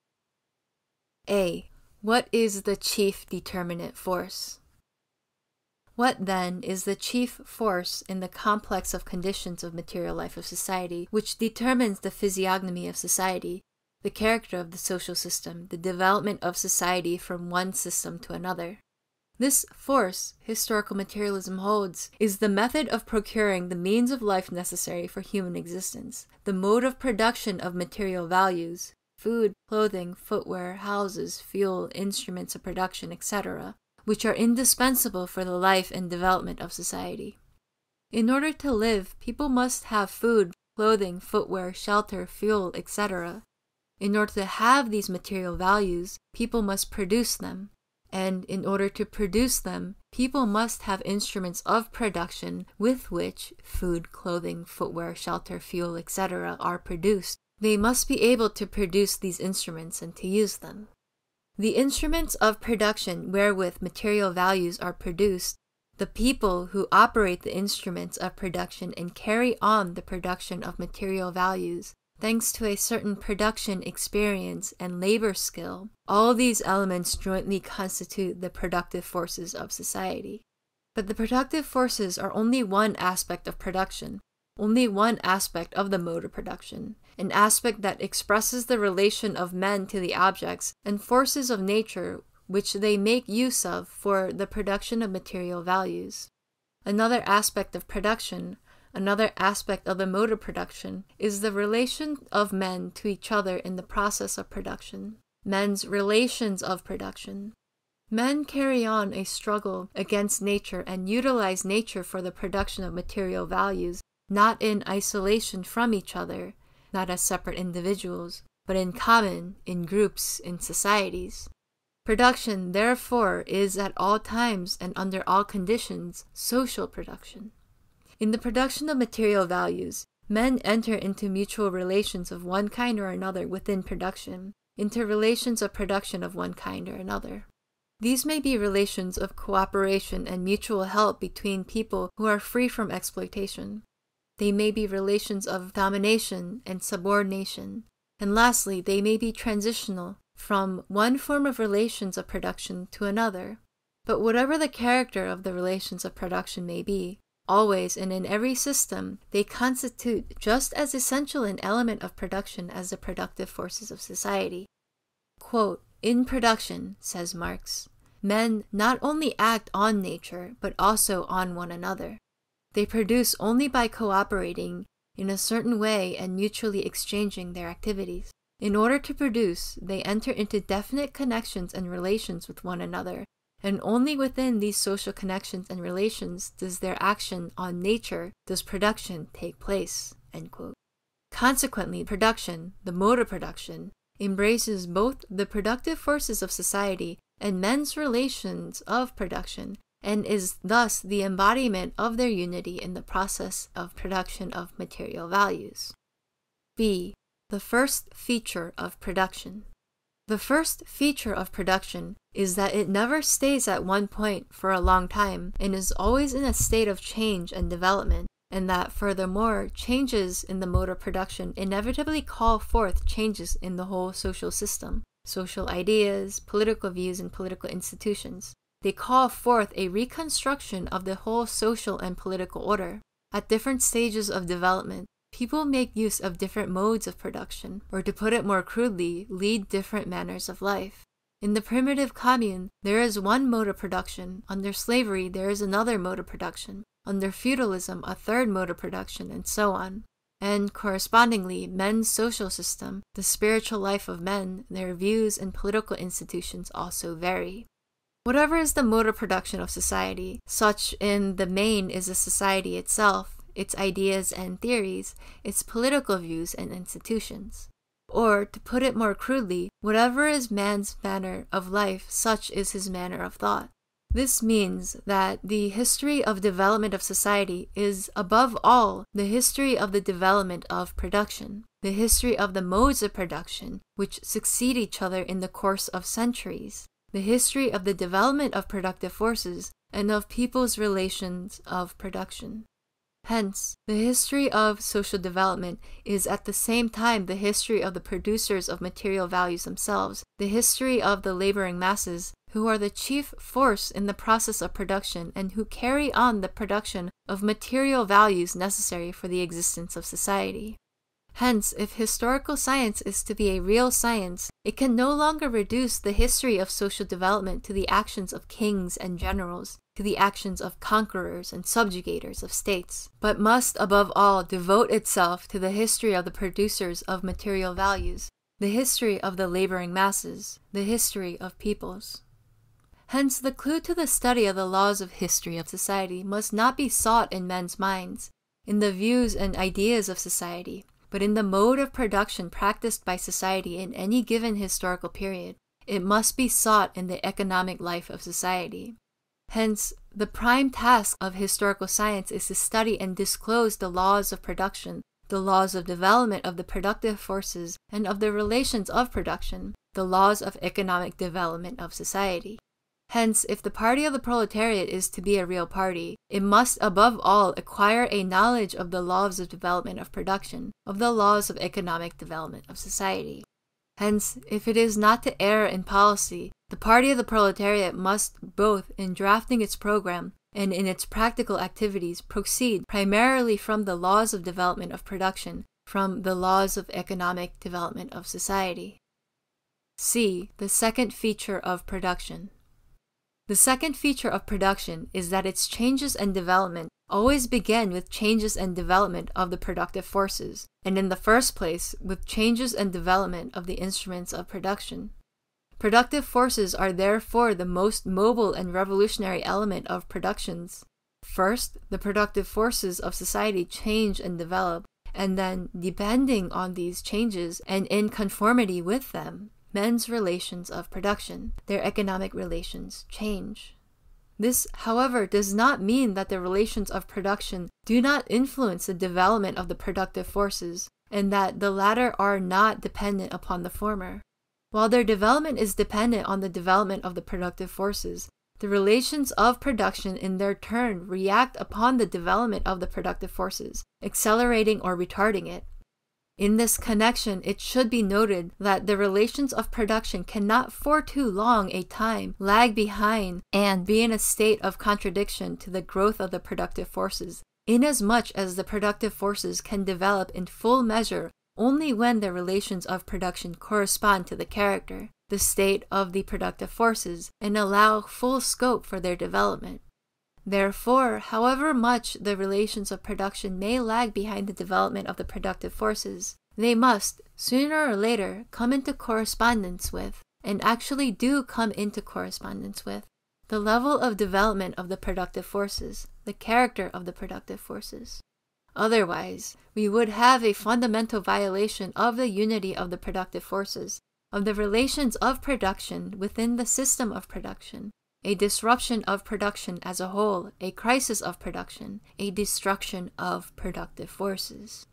A. What is the chief determinate force? What then is the chief force in the complex of conditions of material life of society which determines the physiognomy of society, the character of the social system, the development of society from one system to another. This force, historical materialism holds, is the method of procuring the means of life necessary for human existence, the mode of production of material values, food, clothing, footwear, houses, fuel, instruments of production, etc., which are indispensable for the life and development of society. In order to live, people must have food, clothing, footwear, shelter, fuel, etc. In order to have these material values, people must produce them. And in order to produce them, people must have instruments of production with which food, clothing, footwear, shelter, fuel, etc. are produced. They must be able to produce these instruments and to use them. The instruments of production wherewith material values are produced, the people who operate the instruments of production and carry on the production of material values, thanks to a certain production experience and labor skill, all these elements jointly constitute the productive forces of society. But the productive forces are only one aspect of production, only one aspect of the mode of production, an aspect that expresses the relation of men to the objects and forces of nature which they make use of for the production of material values. Another aspect of production Another aspect of the mode of production is the relation of men to each other in the process of production, men's relations of production. Men carry on a struggle against nature and utilize nature for the production of material values, not in isolation from each other, not as separate individuals, but in common, in groups, in societies. Production, therefore, is at all times and under all conditions social production. In the production of material values, men enter into mutual relations of one kind or another within production, into relations of production of one kind or another. These may be relations of cooperation and mutual help between people who are free from exploitation. They may be relations of domination and subordination. And lastly, they may be transitional from one form of relations of production to another. But whatever the character of the relations of production may be, always and in every system, they constitute just as essential an element of production as the productive forces of society. Quote, in production, says Marx, men not only act on nature, but also on one another. They produce only by cooperating in a certain way and mutually exchanging their activities. In order to produce, they enter into definite connections and relations with one another, and only within these social connections and relations does their action on nature, does production take place. Consequently, production, the mode of production, embraces both the productive forces of society and men's relations of production, and is thus the embodiment of their unity in the process of production of material values. B. The first feature of production. The first feature of production is that it never stays at one point for a long time and is always in a state of change and development, and that furthermore, changes in the mode of production inevitably call forth changes in the whole social system, social ideas, political views, and political institutions. They call forth a reconstruction of the whole social and political order. At different stages of development, people make use of different modes of production, or to put it more crudely, lead different manners of life. In the primitive commune, there is one mode of production. Under slavery, there is another mode of production. Under feudalism, a third mode of production, and so on. And correspondingly, men's social system, the spiritual life of men, their views and political institutions also vary. Whatever is the mode of production of society, such in the main is the society itself, its ideas and theories, its political views and institutions. Or, to put it more crudely, whatever is man's manner of life, such is his manner of thought. This means that the history of development of society is, above all, the history of the development of production, the history of the modes of production, which succeed each other in the course of centuries, the history of the development of productive forces, and of people's relations of production. Hence, the history of social development is at the same time the history of the producers of material values themselves, the history of the laboring masses, who are the chief force in the process of production and who carry on the production of material values necessary for the existence of society. Hence, if historical science is to be a real science, it can no longer reduce the history of social development to the actions of kings and generals, to the actions of conquerors and subjugators of states, but must above all devote itself to the history of the producers of material values, the history of the laboring masses, the history of peoples. Hence, the clue to the study of the laws of history of society must not be sought in men's minds, in the views and ideas of society, but in the mode of production practiced by society in any given historical period. It must be sought in the economic life of society. Hence, the prime task of historical science is to study and disclose the laws of production, the laws of development of the productive forces and of the relations of production, the laws of economic development of society. Hence, if the party of the proletariat is to be a real party, it must above all acquire a knowledge of the laws of development of production, of the laws of economic development of society. Hence, if it is not to err in policy, the party of the proletariat must both in drafting its program and in its practical activities proceed primarily from the laws of development of production, from the laws of economic development of society. C. The second feature of production. The second feature of production is that its changes and development always begin with changes and development of the productive forces, and in the first place, with changes and development of the instruments of production. Productive forces are therefore the most mobile and revolutionary element of productions. First, the productive forces of society change and develop, and then, depending on these changes and in conformity with them, men's relations of production, their economic relations, change. This, however, does not mean that the relations of production do not influence the development of the productive forces, and that the latter are not dependent upon the former. While their development is dependent on the development of the productive forces, the relations of production in their turn react upon the development of the productive forces, accelerating or retarding it. In this connection, it should be noted that the relations of production cannot for too long a time lag behind and be in a state of contradiction to the growth of the productive forces, inasmuch as the productive forces can develop in full measure only when the relations of production correspond to the character the state of the productive forces and allow full scope for their development. Therefore, however much the relations of production may lag behind the development of the productive forces, they must, sooner or later, come into correspondence with, and actually do come into correspondence with, the level of development of the productive forces, the character of the productive forces. Otherwise, we would have a fundamental violation of the unity of the productive forces of the relations of production within the system of production, a disruption of production as a whole, a crisis of production, a destruction of productive forces.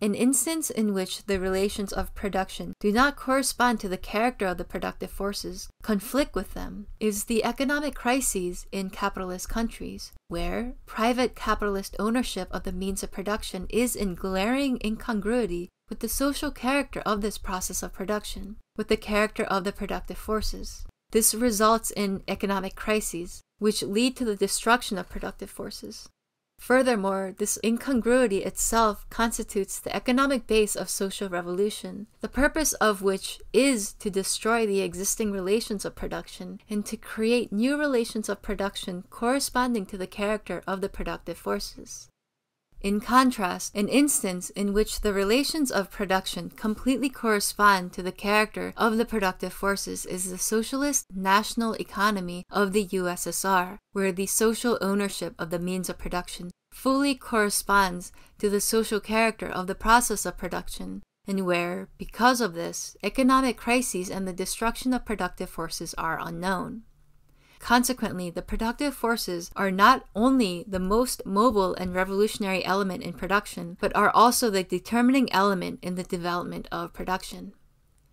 An instance in which the relations of production do not correspond to the character of the productive forces, conflict with them, is the economic crises in capitalist countries, where private capitalist ownership of the means of production is in glaring incongruity with the social character of this process of production, with the character of the productive forces. This results in economic crises, which lead to the destruction of productive forces. Furthermore, this incongruity itself constitutes the economic base of social revolution, the purpose of which is to destroy the existing relations of production and to create new relations of production corresponding to the character of the productive forces. In contrast, an instance in which the relations of production completely correspond to the character of the productive forces is the socialist national economy of the USSR, where the social ownership of the means of production fully corresponds to the social character of the process of production, and where, because of this, economic crises and the destruction of productive forces are unknown. Consequently, the productive forces are not only the most mobile and revolutionary element in production, but are also the determining element in the development of production.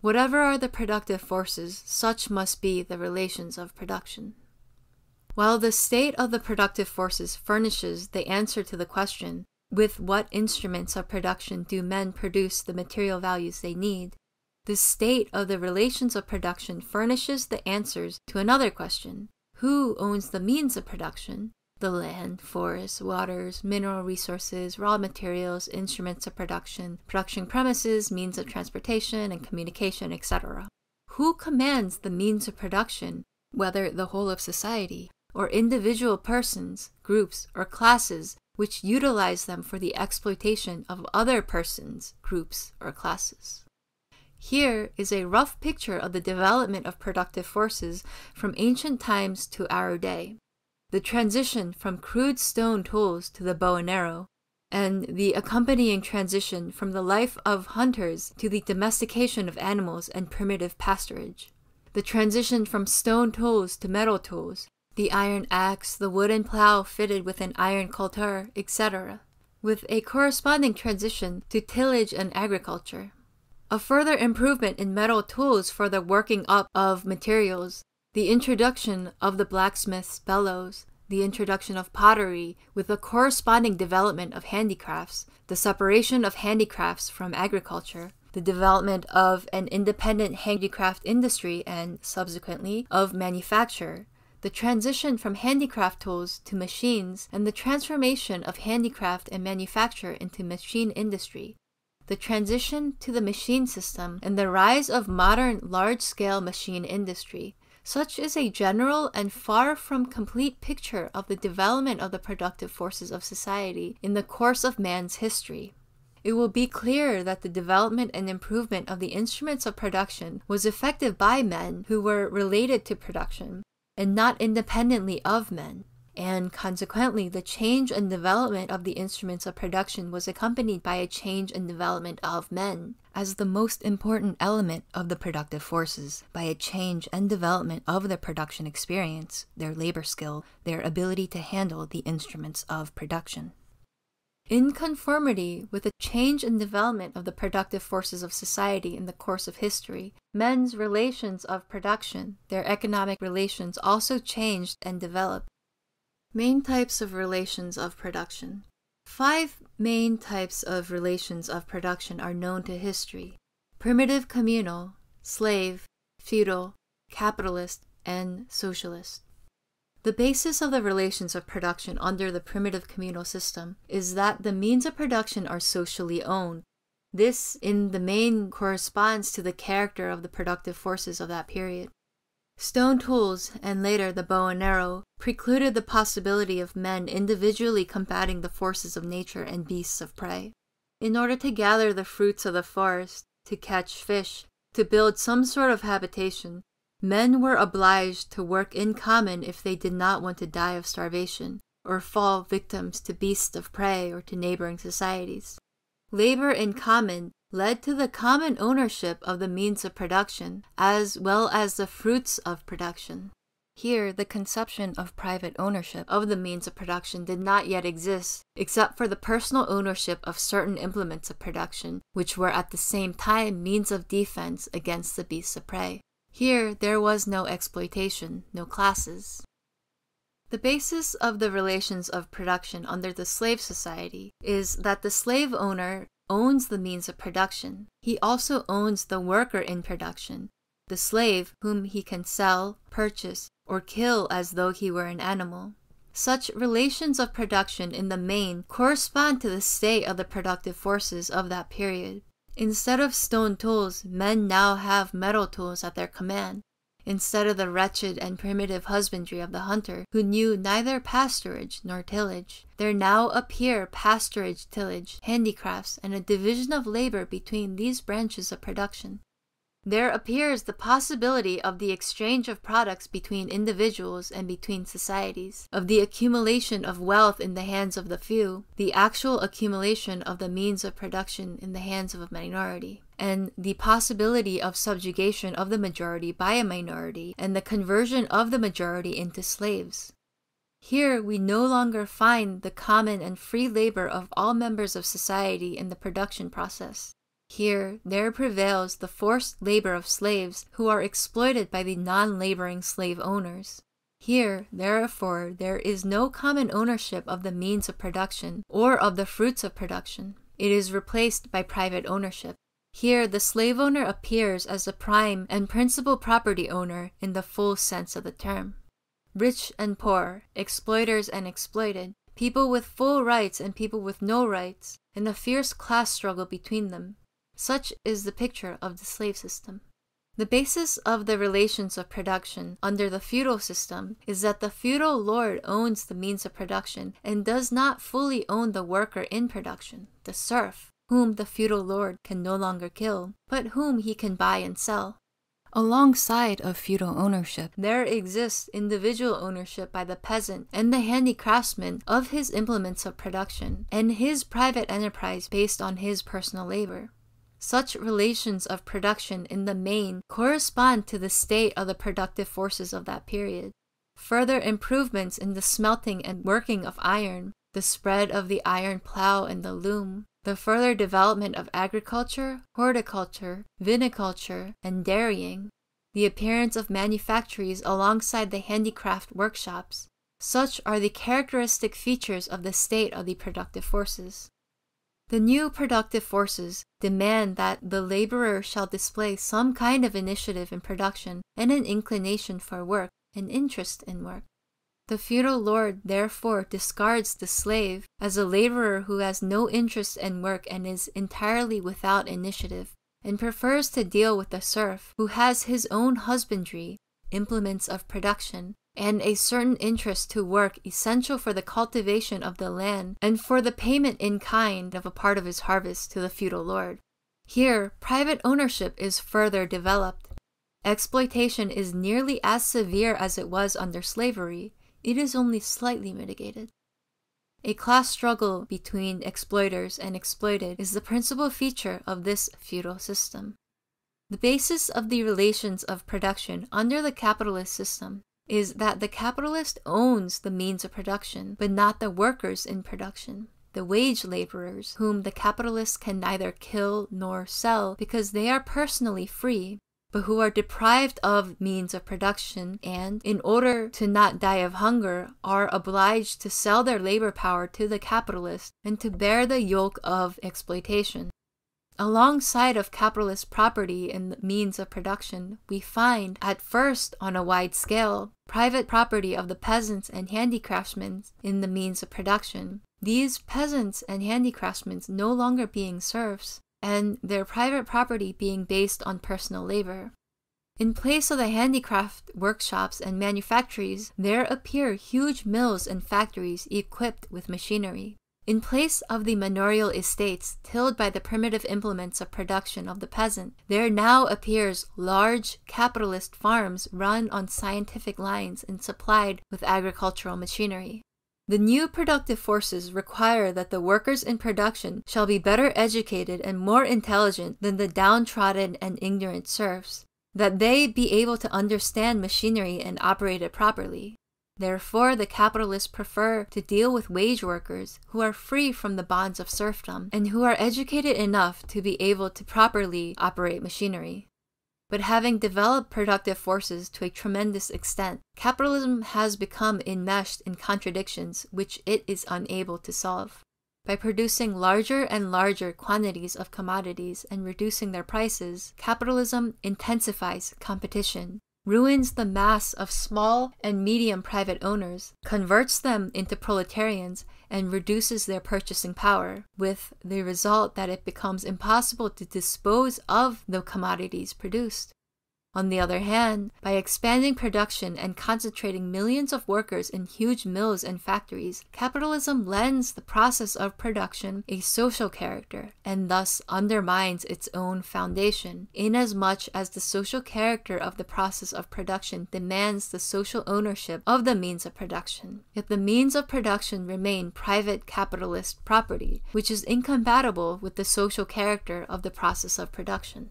Whatever are the productive forces, such must be the relations of production. While the state of the productive forces furnishes the answer to the question, with what instruments of production do men produce the material values they need, the state of the relations of production furnishes the answers to another question who owns the means of production? The land, forests, waters, mineral resources, raw materials, instruments of production, production premises, means of transportation and communication, etc. Who commands the means of production, whether the whole of society, or individual persons, groups, or classes which utilize them for the exploitation of other persons, groups, or classes? Here is a rough picture of the development of productive forces from ancient times to our day. The transition from crude stone tools to the bow and arrow, and the accompanying transition from the life of hunters to the domestication of animals and primitive pasturage. The transition from stone tools to metal tools, the iron axe, the wooden plow fitted with an iron coulter, etc., with a corresponding transition to tillage and agriculture. A further improvement in metal tools for the working up of materials, the introduction of the blacksmith's bellows, the introduction of pottery with the corresponding development of handicrafts, the separation of handicrafts from agriculture, the development of an independent handicraft industry and, subsequently, of manufacture, the transition from handicraft tools to machines, and the transformation of handicraft and manufacture into machine industry, the transition to the machine system, and the rise of modern large scale machine industry, Such is a general and far from complete picture of the development of the productive forces of society in the course of man's history. It will be clear that the development and improvement of the instruments of production was effected by men who were related to production, and not independently of men and consequently the change and development of the instruments of production was accompanied by a change and development of men as the most important element of the productive forces by a change and development of their production experience, their labor skill, their ability to handle the instruments of production. In conformity with the change and development of the productive forces of society in the course of history, men's relations of production, their economic relations also changed and developed Main types of relations of production. Five main types of relations of production are known to history primitive communal, slave, feudal, capitalist, and socialist. The basis of the relations of production under the primitive communal system is that the means of production are socially owned. This, in the main, corresponds to the character of the productive forces of that period. Stone tools, and later the bow and arrow, precluded the possibility of men individually combating the forces of nature and beasts of prey. In order to gather the fruits of the forest, to catch fish, to build some sort of habitation, men were obliged to work in common if they did not want to die of starvation or fall victims to beasts of prey or to neighboring societies. Labor in common led to the common ownership of the means of production, as well as the fruits of production. Here, the conception of private ownership of the means of production did not yet exist, except for the personal ownership of certain implements of production, which were at the same time means of defense against the beasts of prey. Here, there was no exploitation, no classes. The basis of the relations of production under the slave society is that the slave owner owns the means of production. He also owns the worker in production, the slave whom he can sell, purchase, or kill as though he were an animal. Such relations of production in the main correspond to the state of the productive forces of that period. Instead of stone tools, men now have metal tools at their command instead of the wretched and primitive husbandry of the hunter, who knew neither pasturage nor tillage. There now appear pasturage, tillage, handicrafts, and a division of labor between these branches of production there appears the possibility of the exchange of products between individuals and between societies, of the accumulation of wealth in the hands of the few, the actual accumulation of the means of production in the hands of a minority, and the possibility of subjugation of the majority by a minority and the conversion of the majority into slaves. Here we no longer find the common and free labor of all members of society in the production process. Here, there prevails the forced labor of slaves who are exploited by the non laboring slave owners. Here, therefore, there is no common ownership of the means of production or of the fruits of production. It is replaced by private ownership. Here, the slave owner appears as the prime and principal property owner in the full sense of the term. Rich and poor, exploiters and exploited, people with full rights and people with no rights, and a fierce class struggle between them. Such is the picture of the slave system. The basis of the relations of production under the feudal system is that the feudal lord owns the means of production and does not fully own the worker in production, the serf, whom the feudal lord can no longer kill, but whom he can buy and sell. Alongside of feudal ownership, there exists individual ownership by the peasant and the handicraftsman of his implements of production, and his private enterprise based on his personal labor. Such relations of production in the main correspond to the state of the productive forces of that period. Further improvements in the smelting and working of iron, the spread of the iron plow and the loom, the further development of agriculture, horticulture, viniculture, and dairying, the appearance of manufactories alongside the handicraft workshops, such are the characteristic features of the state of the productive forces. The new productive forces demand that the laborer shall display some kind of initiative in production and an inclination for work, an interest in work. The feudal lord therefore discards the slave as a laborer who has no interest in work and is entirely without initiative, and prefers to deal with the serf who has his own husbandry, implements of production, and a certain interest to work essential for the cultivation of the land and for the payment in kind of a part of his harvest to the feudal lord. Here, private ownership is further developed. Exploitation is nearly as severe as it was under slavery, it is only slightly mitigated. A class struggle between exploiters and exploited is the principal feature of this feudal system. The basis of the relations of production under the capitalist system is that the capitalist owns the means of production, but not the workers in production. The wage laborers, whom the capitalist can neither kill nor sell because they are personally free, but who are deprived of means of production and, in order to not die of hunger, are obliged to sell their labor power to the capitalist and to bear the yoke of exploitation. Alongside of capitalist property and means of production, we find, at first on a wide scale, private property of the peasants and handicraftsmen in the means of production. These peasants and handicraftsmen no longer being serfs, and their private property being based on personal labor. In place of the handicraft workshops and manufactories, there appear huge mills and factories equipped with machinery. In place of the manorial estates tilled by the primitive implements of production of the peasant, there now appears large capitalist farms run on scientific lines and supplied with agricultural machinery. The new productive forces require that the workers in production shall be better educated and more intelligent than the downtrodden and ignorant serfs, that they be able to understand machinery and operate it properly, Therefore, the capitalists prefer to deal with wage workers who are free from the bonds of serfdom and who are educated enough to be able to properly operate machinery. But having developed productive forces to a tremendous extent, capitalism has become enmeshed in contradictions which it is unable to solve. By producing larger and larger quantities of commodities and reducing their prices, capitalism intensifies competition ruins the mass of small and medium private owners, converts them into proletarians, and reduces their purchasing power, with the result that it becomes impossible to dispose of the commodities produced. On the other hand, by expanding production and concentrating millions of workers in huge mills and factories, capitalism lends the process of production a social character and thus undermines its own foundation, inasmuch as the social character of the process of production demands the social ownership of the means of production. Yet the means of production remain private capitalist property, which is incompatible with the social character of the process of production.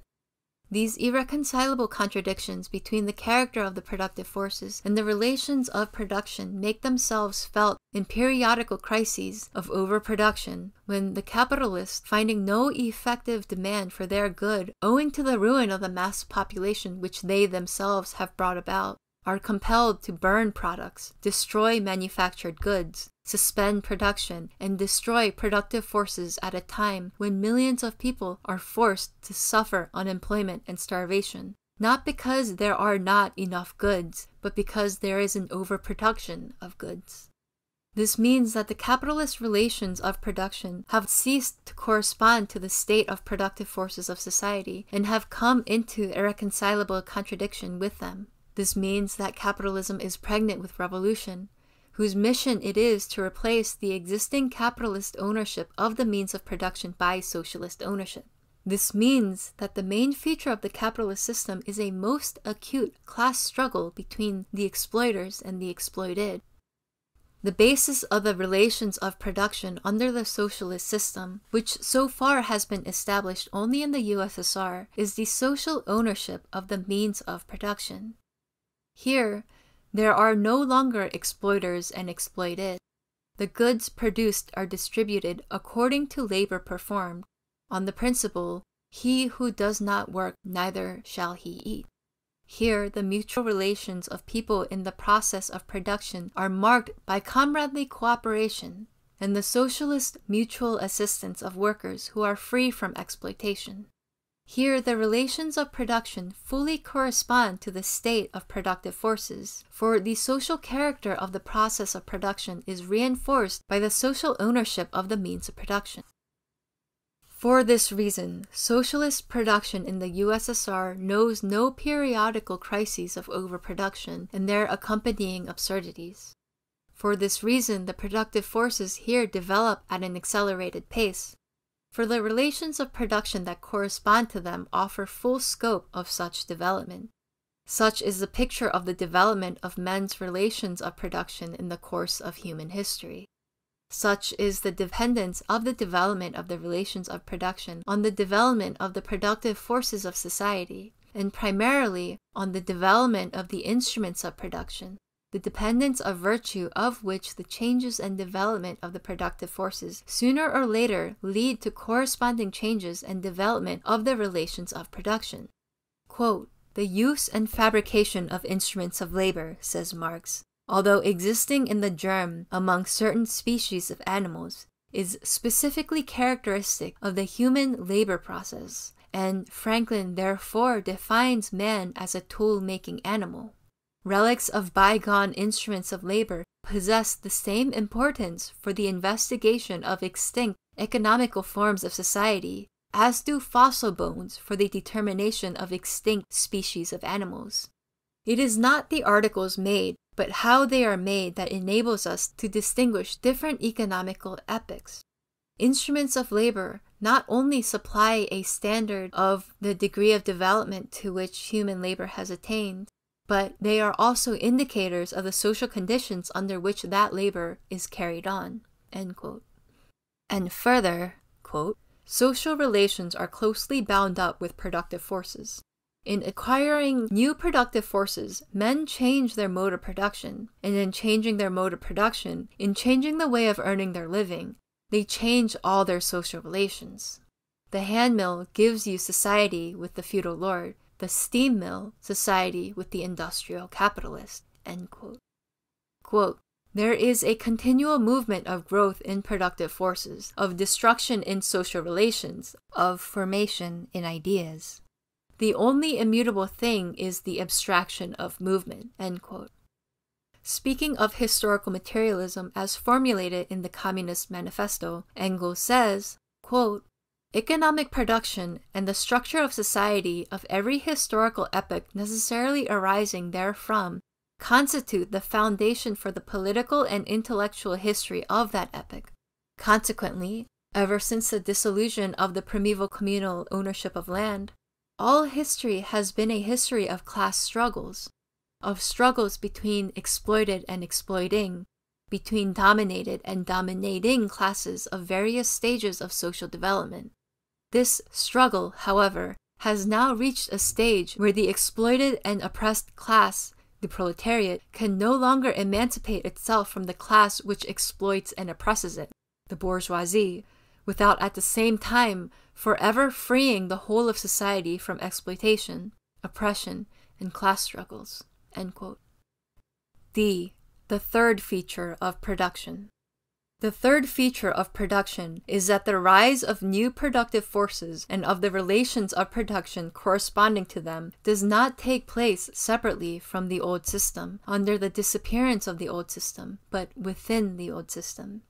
These irreconcilable contradictions between the character of the productive forces and the relations of production make themselves felt in periodical crises of overproduction, when the capitalists, finding no effective demand for their good owing to the ruin of the mass population which they themselves have brought about, are compelled to burn products, destroy manufactured goods, suspend production, and destroy productive forces at a time when millions of people are forced to suffer unemployment and starvation. Not because there are not enough goods, but because there is an overproduction of goods. This means that the capitalist relations of production have ceased to correspond to the state of productive forces of society and have come into irreconcilable contradiction with them. This means that capitalism is pregnant with revolution, whose mission it is to replace the existing capitalist ownership of the means of production by socialist ownership. This means that the main feature of the capitalist system is a most acute class struggle between the exploiters and the exploited. The basis of the relations of production under the socialist system, which so far has been established only in the USSR, is the social ownership of the means of production. Here, there are no longer exploiters and exploited. The goods produced are distributed according to labor performed, on the principle, he who does not work, neither shall he eat. Here, the mutual relations of people in the process of production are marked by comradely cooperation and the socialist mutual assistance of workers who are free from exploitation. Here, the relations of production fully correspond to the state of productive forces, for the social character of the process of production is reinforced by the social ownership of the means of production. For this reason, socialist production in the USSR knows no periodical crises of overproduction and their accompanying absurdities. For this reason, the productive forces here develop at an accelerated pace, for the relations of production that correspond to them offer full scope of such development. Such is the picture of the development of men's relations of production in the course of human history. Such is the dependence of the development of the relations of production on the development of the productive forces of society, and primarily on the development of the instruments of production, the dependence of virtue of which the changes and development of the productive forces sooner or later lead to corresponding changes and development of the relations of production. Quote, the use and fabrication of instruments of labor, says Marx, although existing in the germ among certain species of animals, is specifically characteristic of the human labor process, and Franklin therefore defines man as a tool making animal. Relics of bygone instruments of labor possess the same importance for the investigation of extinct economical forms of society as do fossil bones for the determination of extinct species of animals. It is not the articles made, but how they are made that enables us to distinguish different economical epochs. Instruments of labor not only supply a standard of the degree of development to which human labor has attained, but they are also indicators of the social conditions under which that labor is carried on. And further, quote, social relations are closely bound up with productive forces. In acquiring new productive forces, men change their mode of production, and in changing their mode of production, in changing the way of earning their living, they change all their social relations. The hand mill gives you society with the feudal lord, the steam mill, society with the industrial capitalist. Quote. Quote, there is a continual movement of growth in productive forces, of destruction in social relations, of formation in ideas. The only immutable thing is the abstraction of movement. Speaking of historical materialism as formulated in the Communist Manifesto, Engels says, quote, Economic production and the structure of society of every historical epoch necessarily arising therefrom constitute the foundation for the political and intellectual history of that epoch. Consequently, ever since the dissolution of the primeval communal ownership of land, all history has been a history of class struggles, of struggles between exploited and exploiting, between dominated and dominating classes of various stages of social development. This struggle, however, has now reached a stage where the exploited and oppressed class, the proletariat, can no longer emancipate itself from the class which exploits and oppresses it, the bourgeoisie, without at the same time forever freeing the whole of society from exploitation, oppression, and class struggles. D. The third feature of production. The third feature of production is that the rise of new productive forces and of the relations of production corresponding to them does not take place separately from the old system, under the disappearance of the old system, but within the old system.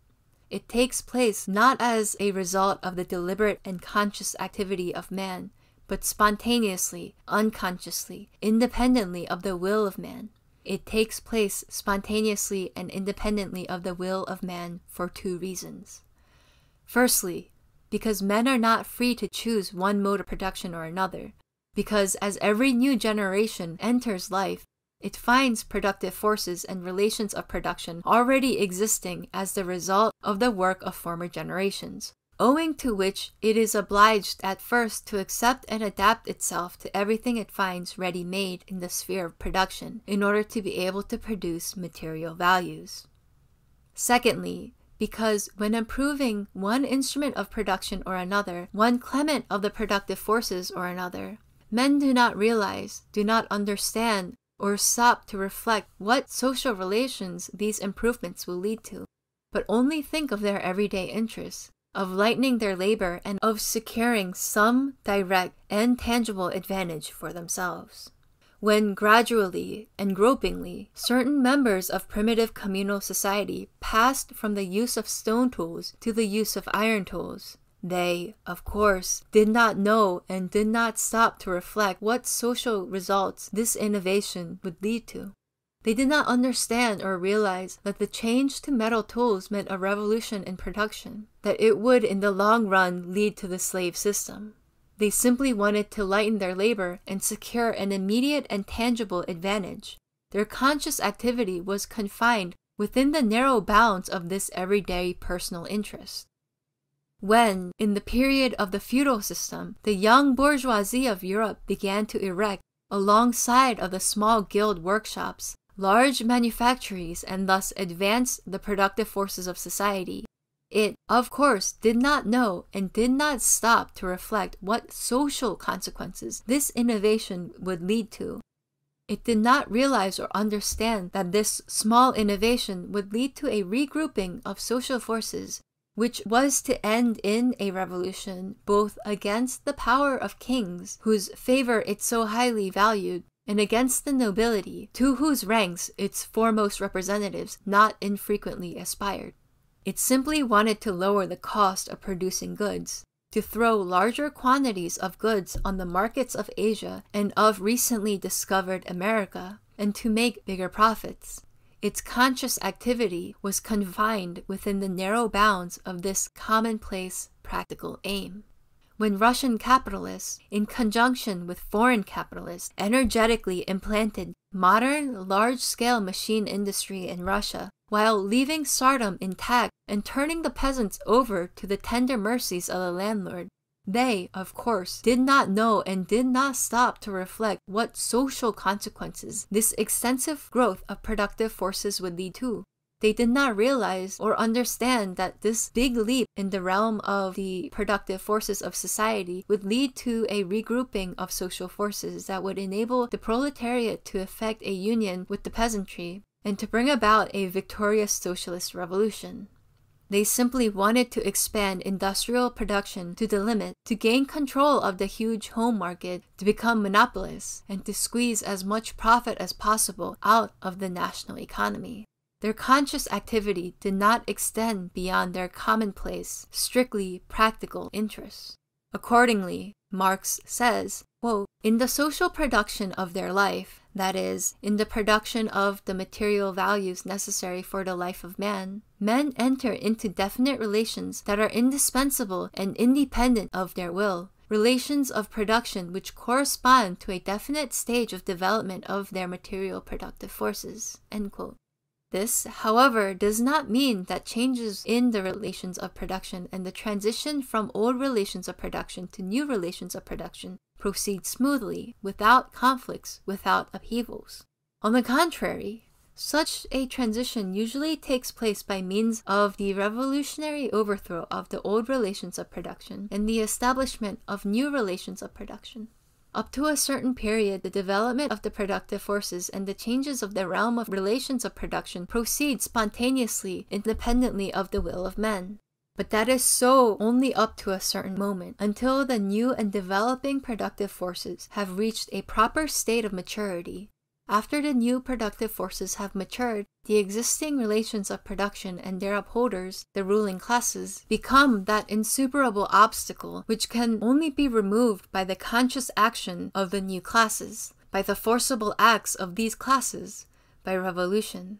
It takes place not as a result of the deliberate and conscious activity of man, but spontaneously, unconsciously, independently of the will of man. It takes place spontaneously and independently of the will of man for two reasons. Firstly, because men are not free to choose one mode of production or another, because as every new generation enters life, it finds productive forces and relations of production already existing as the result of the work of former generations, owing to which it is obliged at first to accept and adapt itself to everything it finds ready made in the sphere of production in order to be able to produce material values. Secondly, because when improving one instrument of production or another, one clement of the productive forces or another, men do not realize, do not understand, or stop to reflect what social relations these improvements will lead to, but only think of their everyday interests, of lightening their labor, and of securing some direct and tangible advantage for themselves. When gradually and gropingly certain members of primitive communal society passed from the use of stone tools to the use of iron tools, They, of course, did not know and did not stop to reflect what social results this innovation would lead to. They did not understand or realize that the change to metal tools meant a revolution in production, that it would in the long run lead to the slave system. They simply wanted to lighten their labor and secure an immediate and tangible advantage. Their conscious activity was confined within the narrow bounds of this everyday personal interest. When, in the period of the feudal system, the young bourgeoisie of Europe began to erect, alongside of the small guild workshops, large manufactories and thus advance the productive forces of society, it, of course, did not know and did not stop to reflect what social consequences this innovation would lead to. It did not realize or understand that this small innovation would lead to a regrouping of social forces, which was to end in a revolution both against the power of kings, whose favor it so highly valued, and against the nobility, to whose ranks its foremost representatives not infrequently aspired. It simply wanted to lower the cost of producing goods, to throw larger quantities of goods on the markets of Asia and of recently discovered America, and to make bigger profits. Its conscious activity was confined within the narrow bounds of this commonplace practical aim. When Russian capitalists, in conjunction with foreign capitalists, energetically implanted modern large scale machine industry in Russia, while leaving Tsardom intact and turning the peasants over to the tender mercies of the landlord. They, of course, did not know and did not stop to reflect what social consequences this extensive growth of productive forces would lead to. They did not realize or understand that this big leap in the realm of the productive forces of society would lead to a regrouping of social forces that would enable the proletariat to effect a union with the peasantry and to bring about a victorious socialist revolution. They simply wanted to expand industrial production to the limit to gain control of the huge home market, to become monopolists, and to squeeze as much profit as possible out of the national economy. Their conscious activity did not extend beyond their commonplace, strictly practical interests. Accordingly, Marx says, quote, In the social production of their life, that is, in the production of the material values necessary for the life of man, men enter into definite relations that are indispensable and independent of their will, relations of production which correspond to a definite stage of development of their material productive forces. This, however, does not mean that changes in the relations of production and the transition from old relations of production to new relations of production proceed smoothly, without conflicts, without upheavals. On the contrary, such a transition usually takes place by means of the revolutionary overthrow of the old relations of production and the establishment of new relations of production. Up to a certain period, the development of the productive forces and the changes of the realm of relations of production proceed spontaneously, independently of the will of men. But that is so only up to a certain moment, until the new and developing productive forces have reached a proper state of maturity. After the new productive forces have matured, the existing relations of production and their upholders, the ruling classes, become that insuperable obstacle which can only be removed by the conscious action of the new classes, by the forcible acts of these classes, by revolution.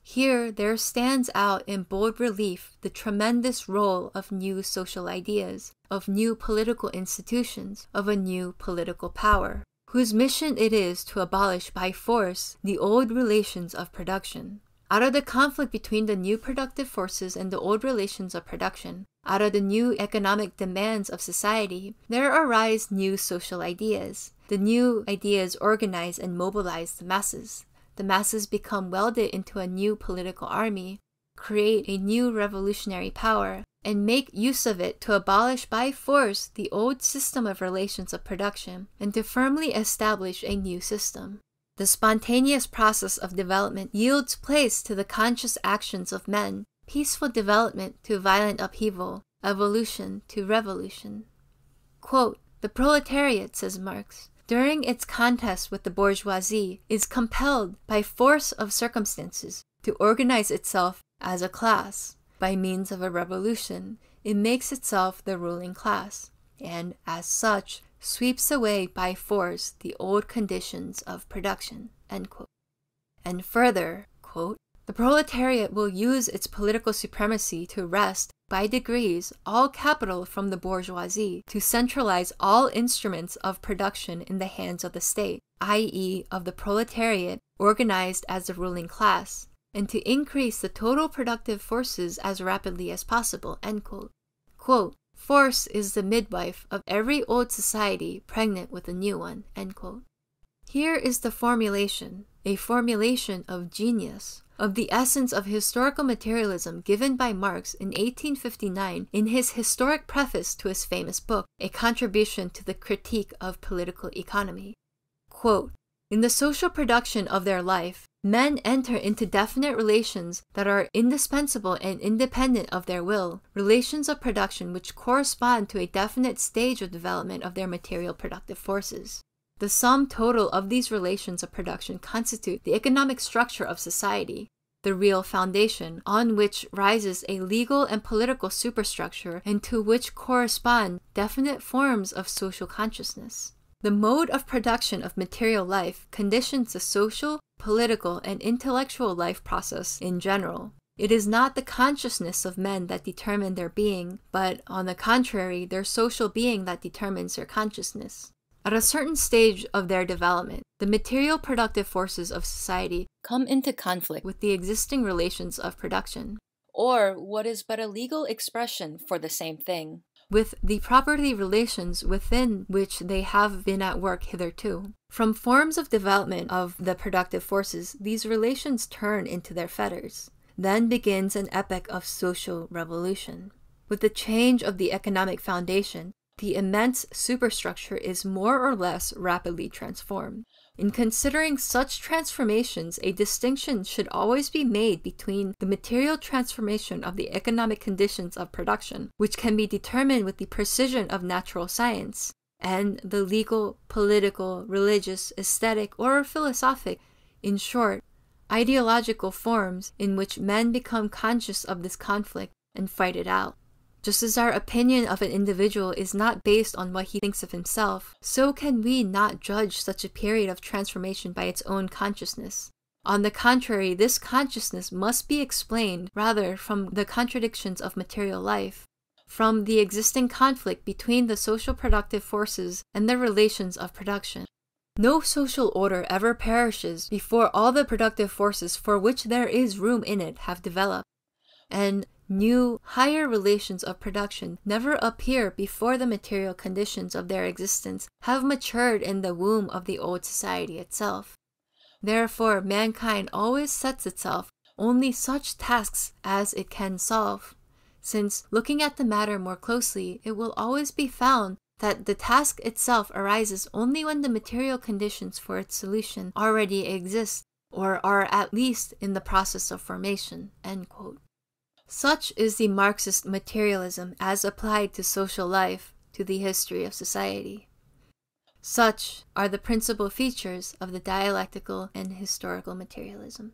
Here there stands out in bold relief the tremendous role of new social ideas, of new political institutions, of a new political power, whose mission it is to abolish by force the old relations of production. Out of the conflict between the new productive forces and the old relations of production, out of the new economic demands of society, there arise new social ideas. The new ideas organize and mobilize the masses the masses become welded into a new political army, create a new revolutionary power, and make use of it to abolish by force the old system of relations of production and to firmly establish a new system. The spontaneous process of development yields place to the conscious actions of men, peaceful development to violent upheaval, evolution to revolution. Quote, the proletariat, says Marx, during its contest with the bourgeoisie, is compelled by force of circumstances to organize itself as a class by means of a revolution, it makes itself the ruling class, and as such, sweeps away by force the old conditions of production. And further, quote, the proletariat will use its political supremacy to wrest, by degrees, all capital from the bourgeoisie, to centralize all instruments of production in the hands of the state, i.e., of the proletariat organized as the ruling class, and to increase the total productive forces as rapidly as possible. Quote. Force is the midwife of every old society pregnant with a new one. Here is the formulation, a formulation of genius, of the essence of historical materialism given by Marx in 1859 in his historic preface to his famous book, A Contribution to the Critique of Political Economy. Quote, in the social production of their life, men enter into definite relations that are indispensable and independent of their will, relations of production which correspond to a definite stage of development of their material productive forces. The sum total of these relations of production constitute the economic structure of society, the real foundation on which rises a legal and political superstructure and to which correspond definite forms of social consciousness. The mode of production of material life conditions the social, political, and intellectual life process in general. It is not the consciousness of men that determine their being, but on the contrary, their social being that determines their consciousness. At a certain stage of their development, the material productive forces of society come into conflict with the existing relations of production, or what is but a legal expression for the same thing, with the property relations within which they have been at work hitherto. From forms of development of the productive forces, these relations turn into their fetters. Then begins an epoch of social revolution. With the change of the economic foundation, the immense superstructure is more or less rapidly transformed. In considering such transformations, a distinction should always be made between the material transformation of the economic conditions of production, which can be determined with the precision of natural science, and the legal, political, religious, aesthetic, or philosophic, in short, ideological forms in which men become conscious of this conflict and fight it out. Just as our opinion of an individual is not based on what he thinks of himself, so can we not judge such a period of transformation by its own consciousness. On the contrary, this consciousness must be explained rather from the contradictions of material life, from the existing conflict between the social productive forces and the relations of production. No social order ever perishes before all the productive forces for which there is room in it have developed. And New, higher relations of production never appear before the material conditions of their existence have matured in the womb of the old society itself. Therefore, mankind always sets itself only such tasks as it can solve, since looking at the matter more closely, it will always be found that the task itself arises only when the material conditions for its solution already exist or are at least in the process of formation. Such is the Marxist materialism as applied to social life, to the history of society. Such are the principal features of the dialectical and historical materialism.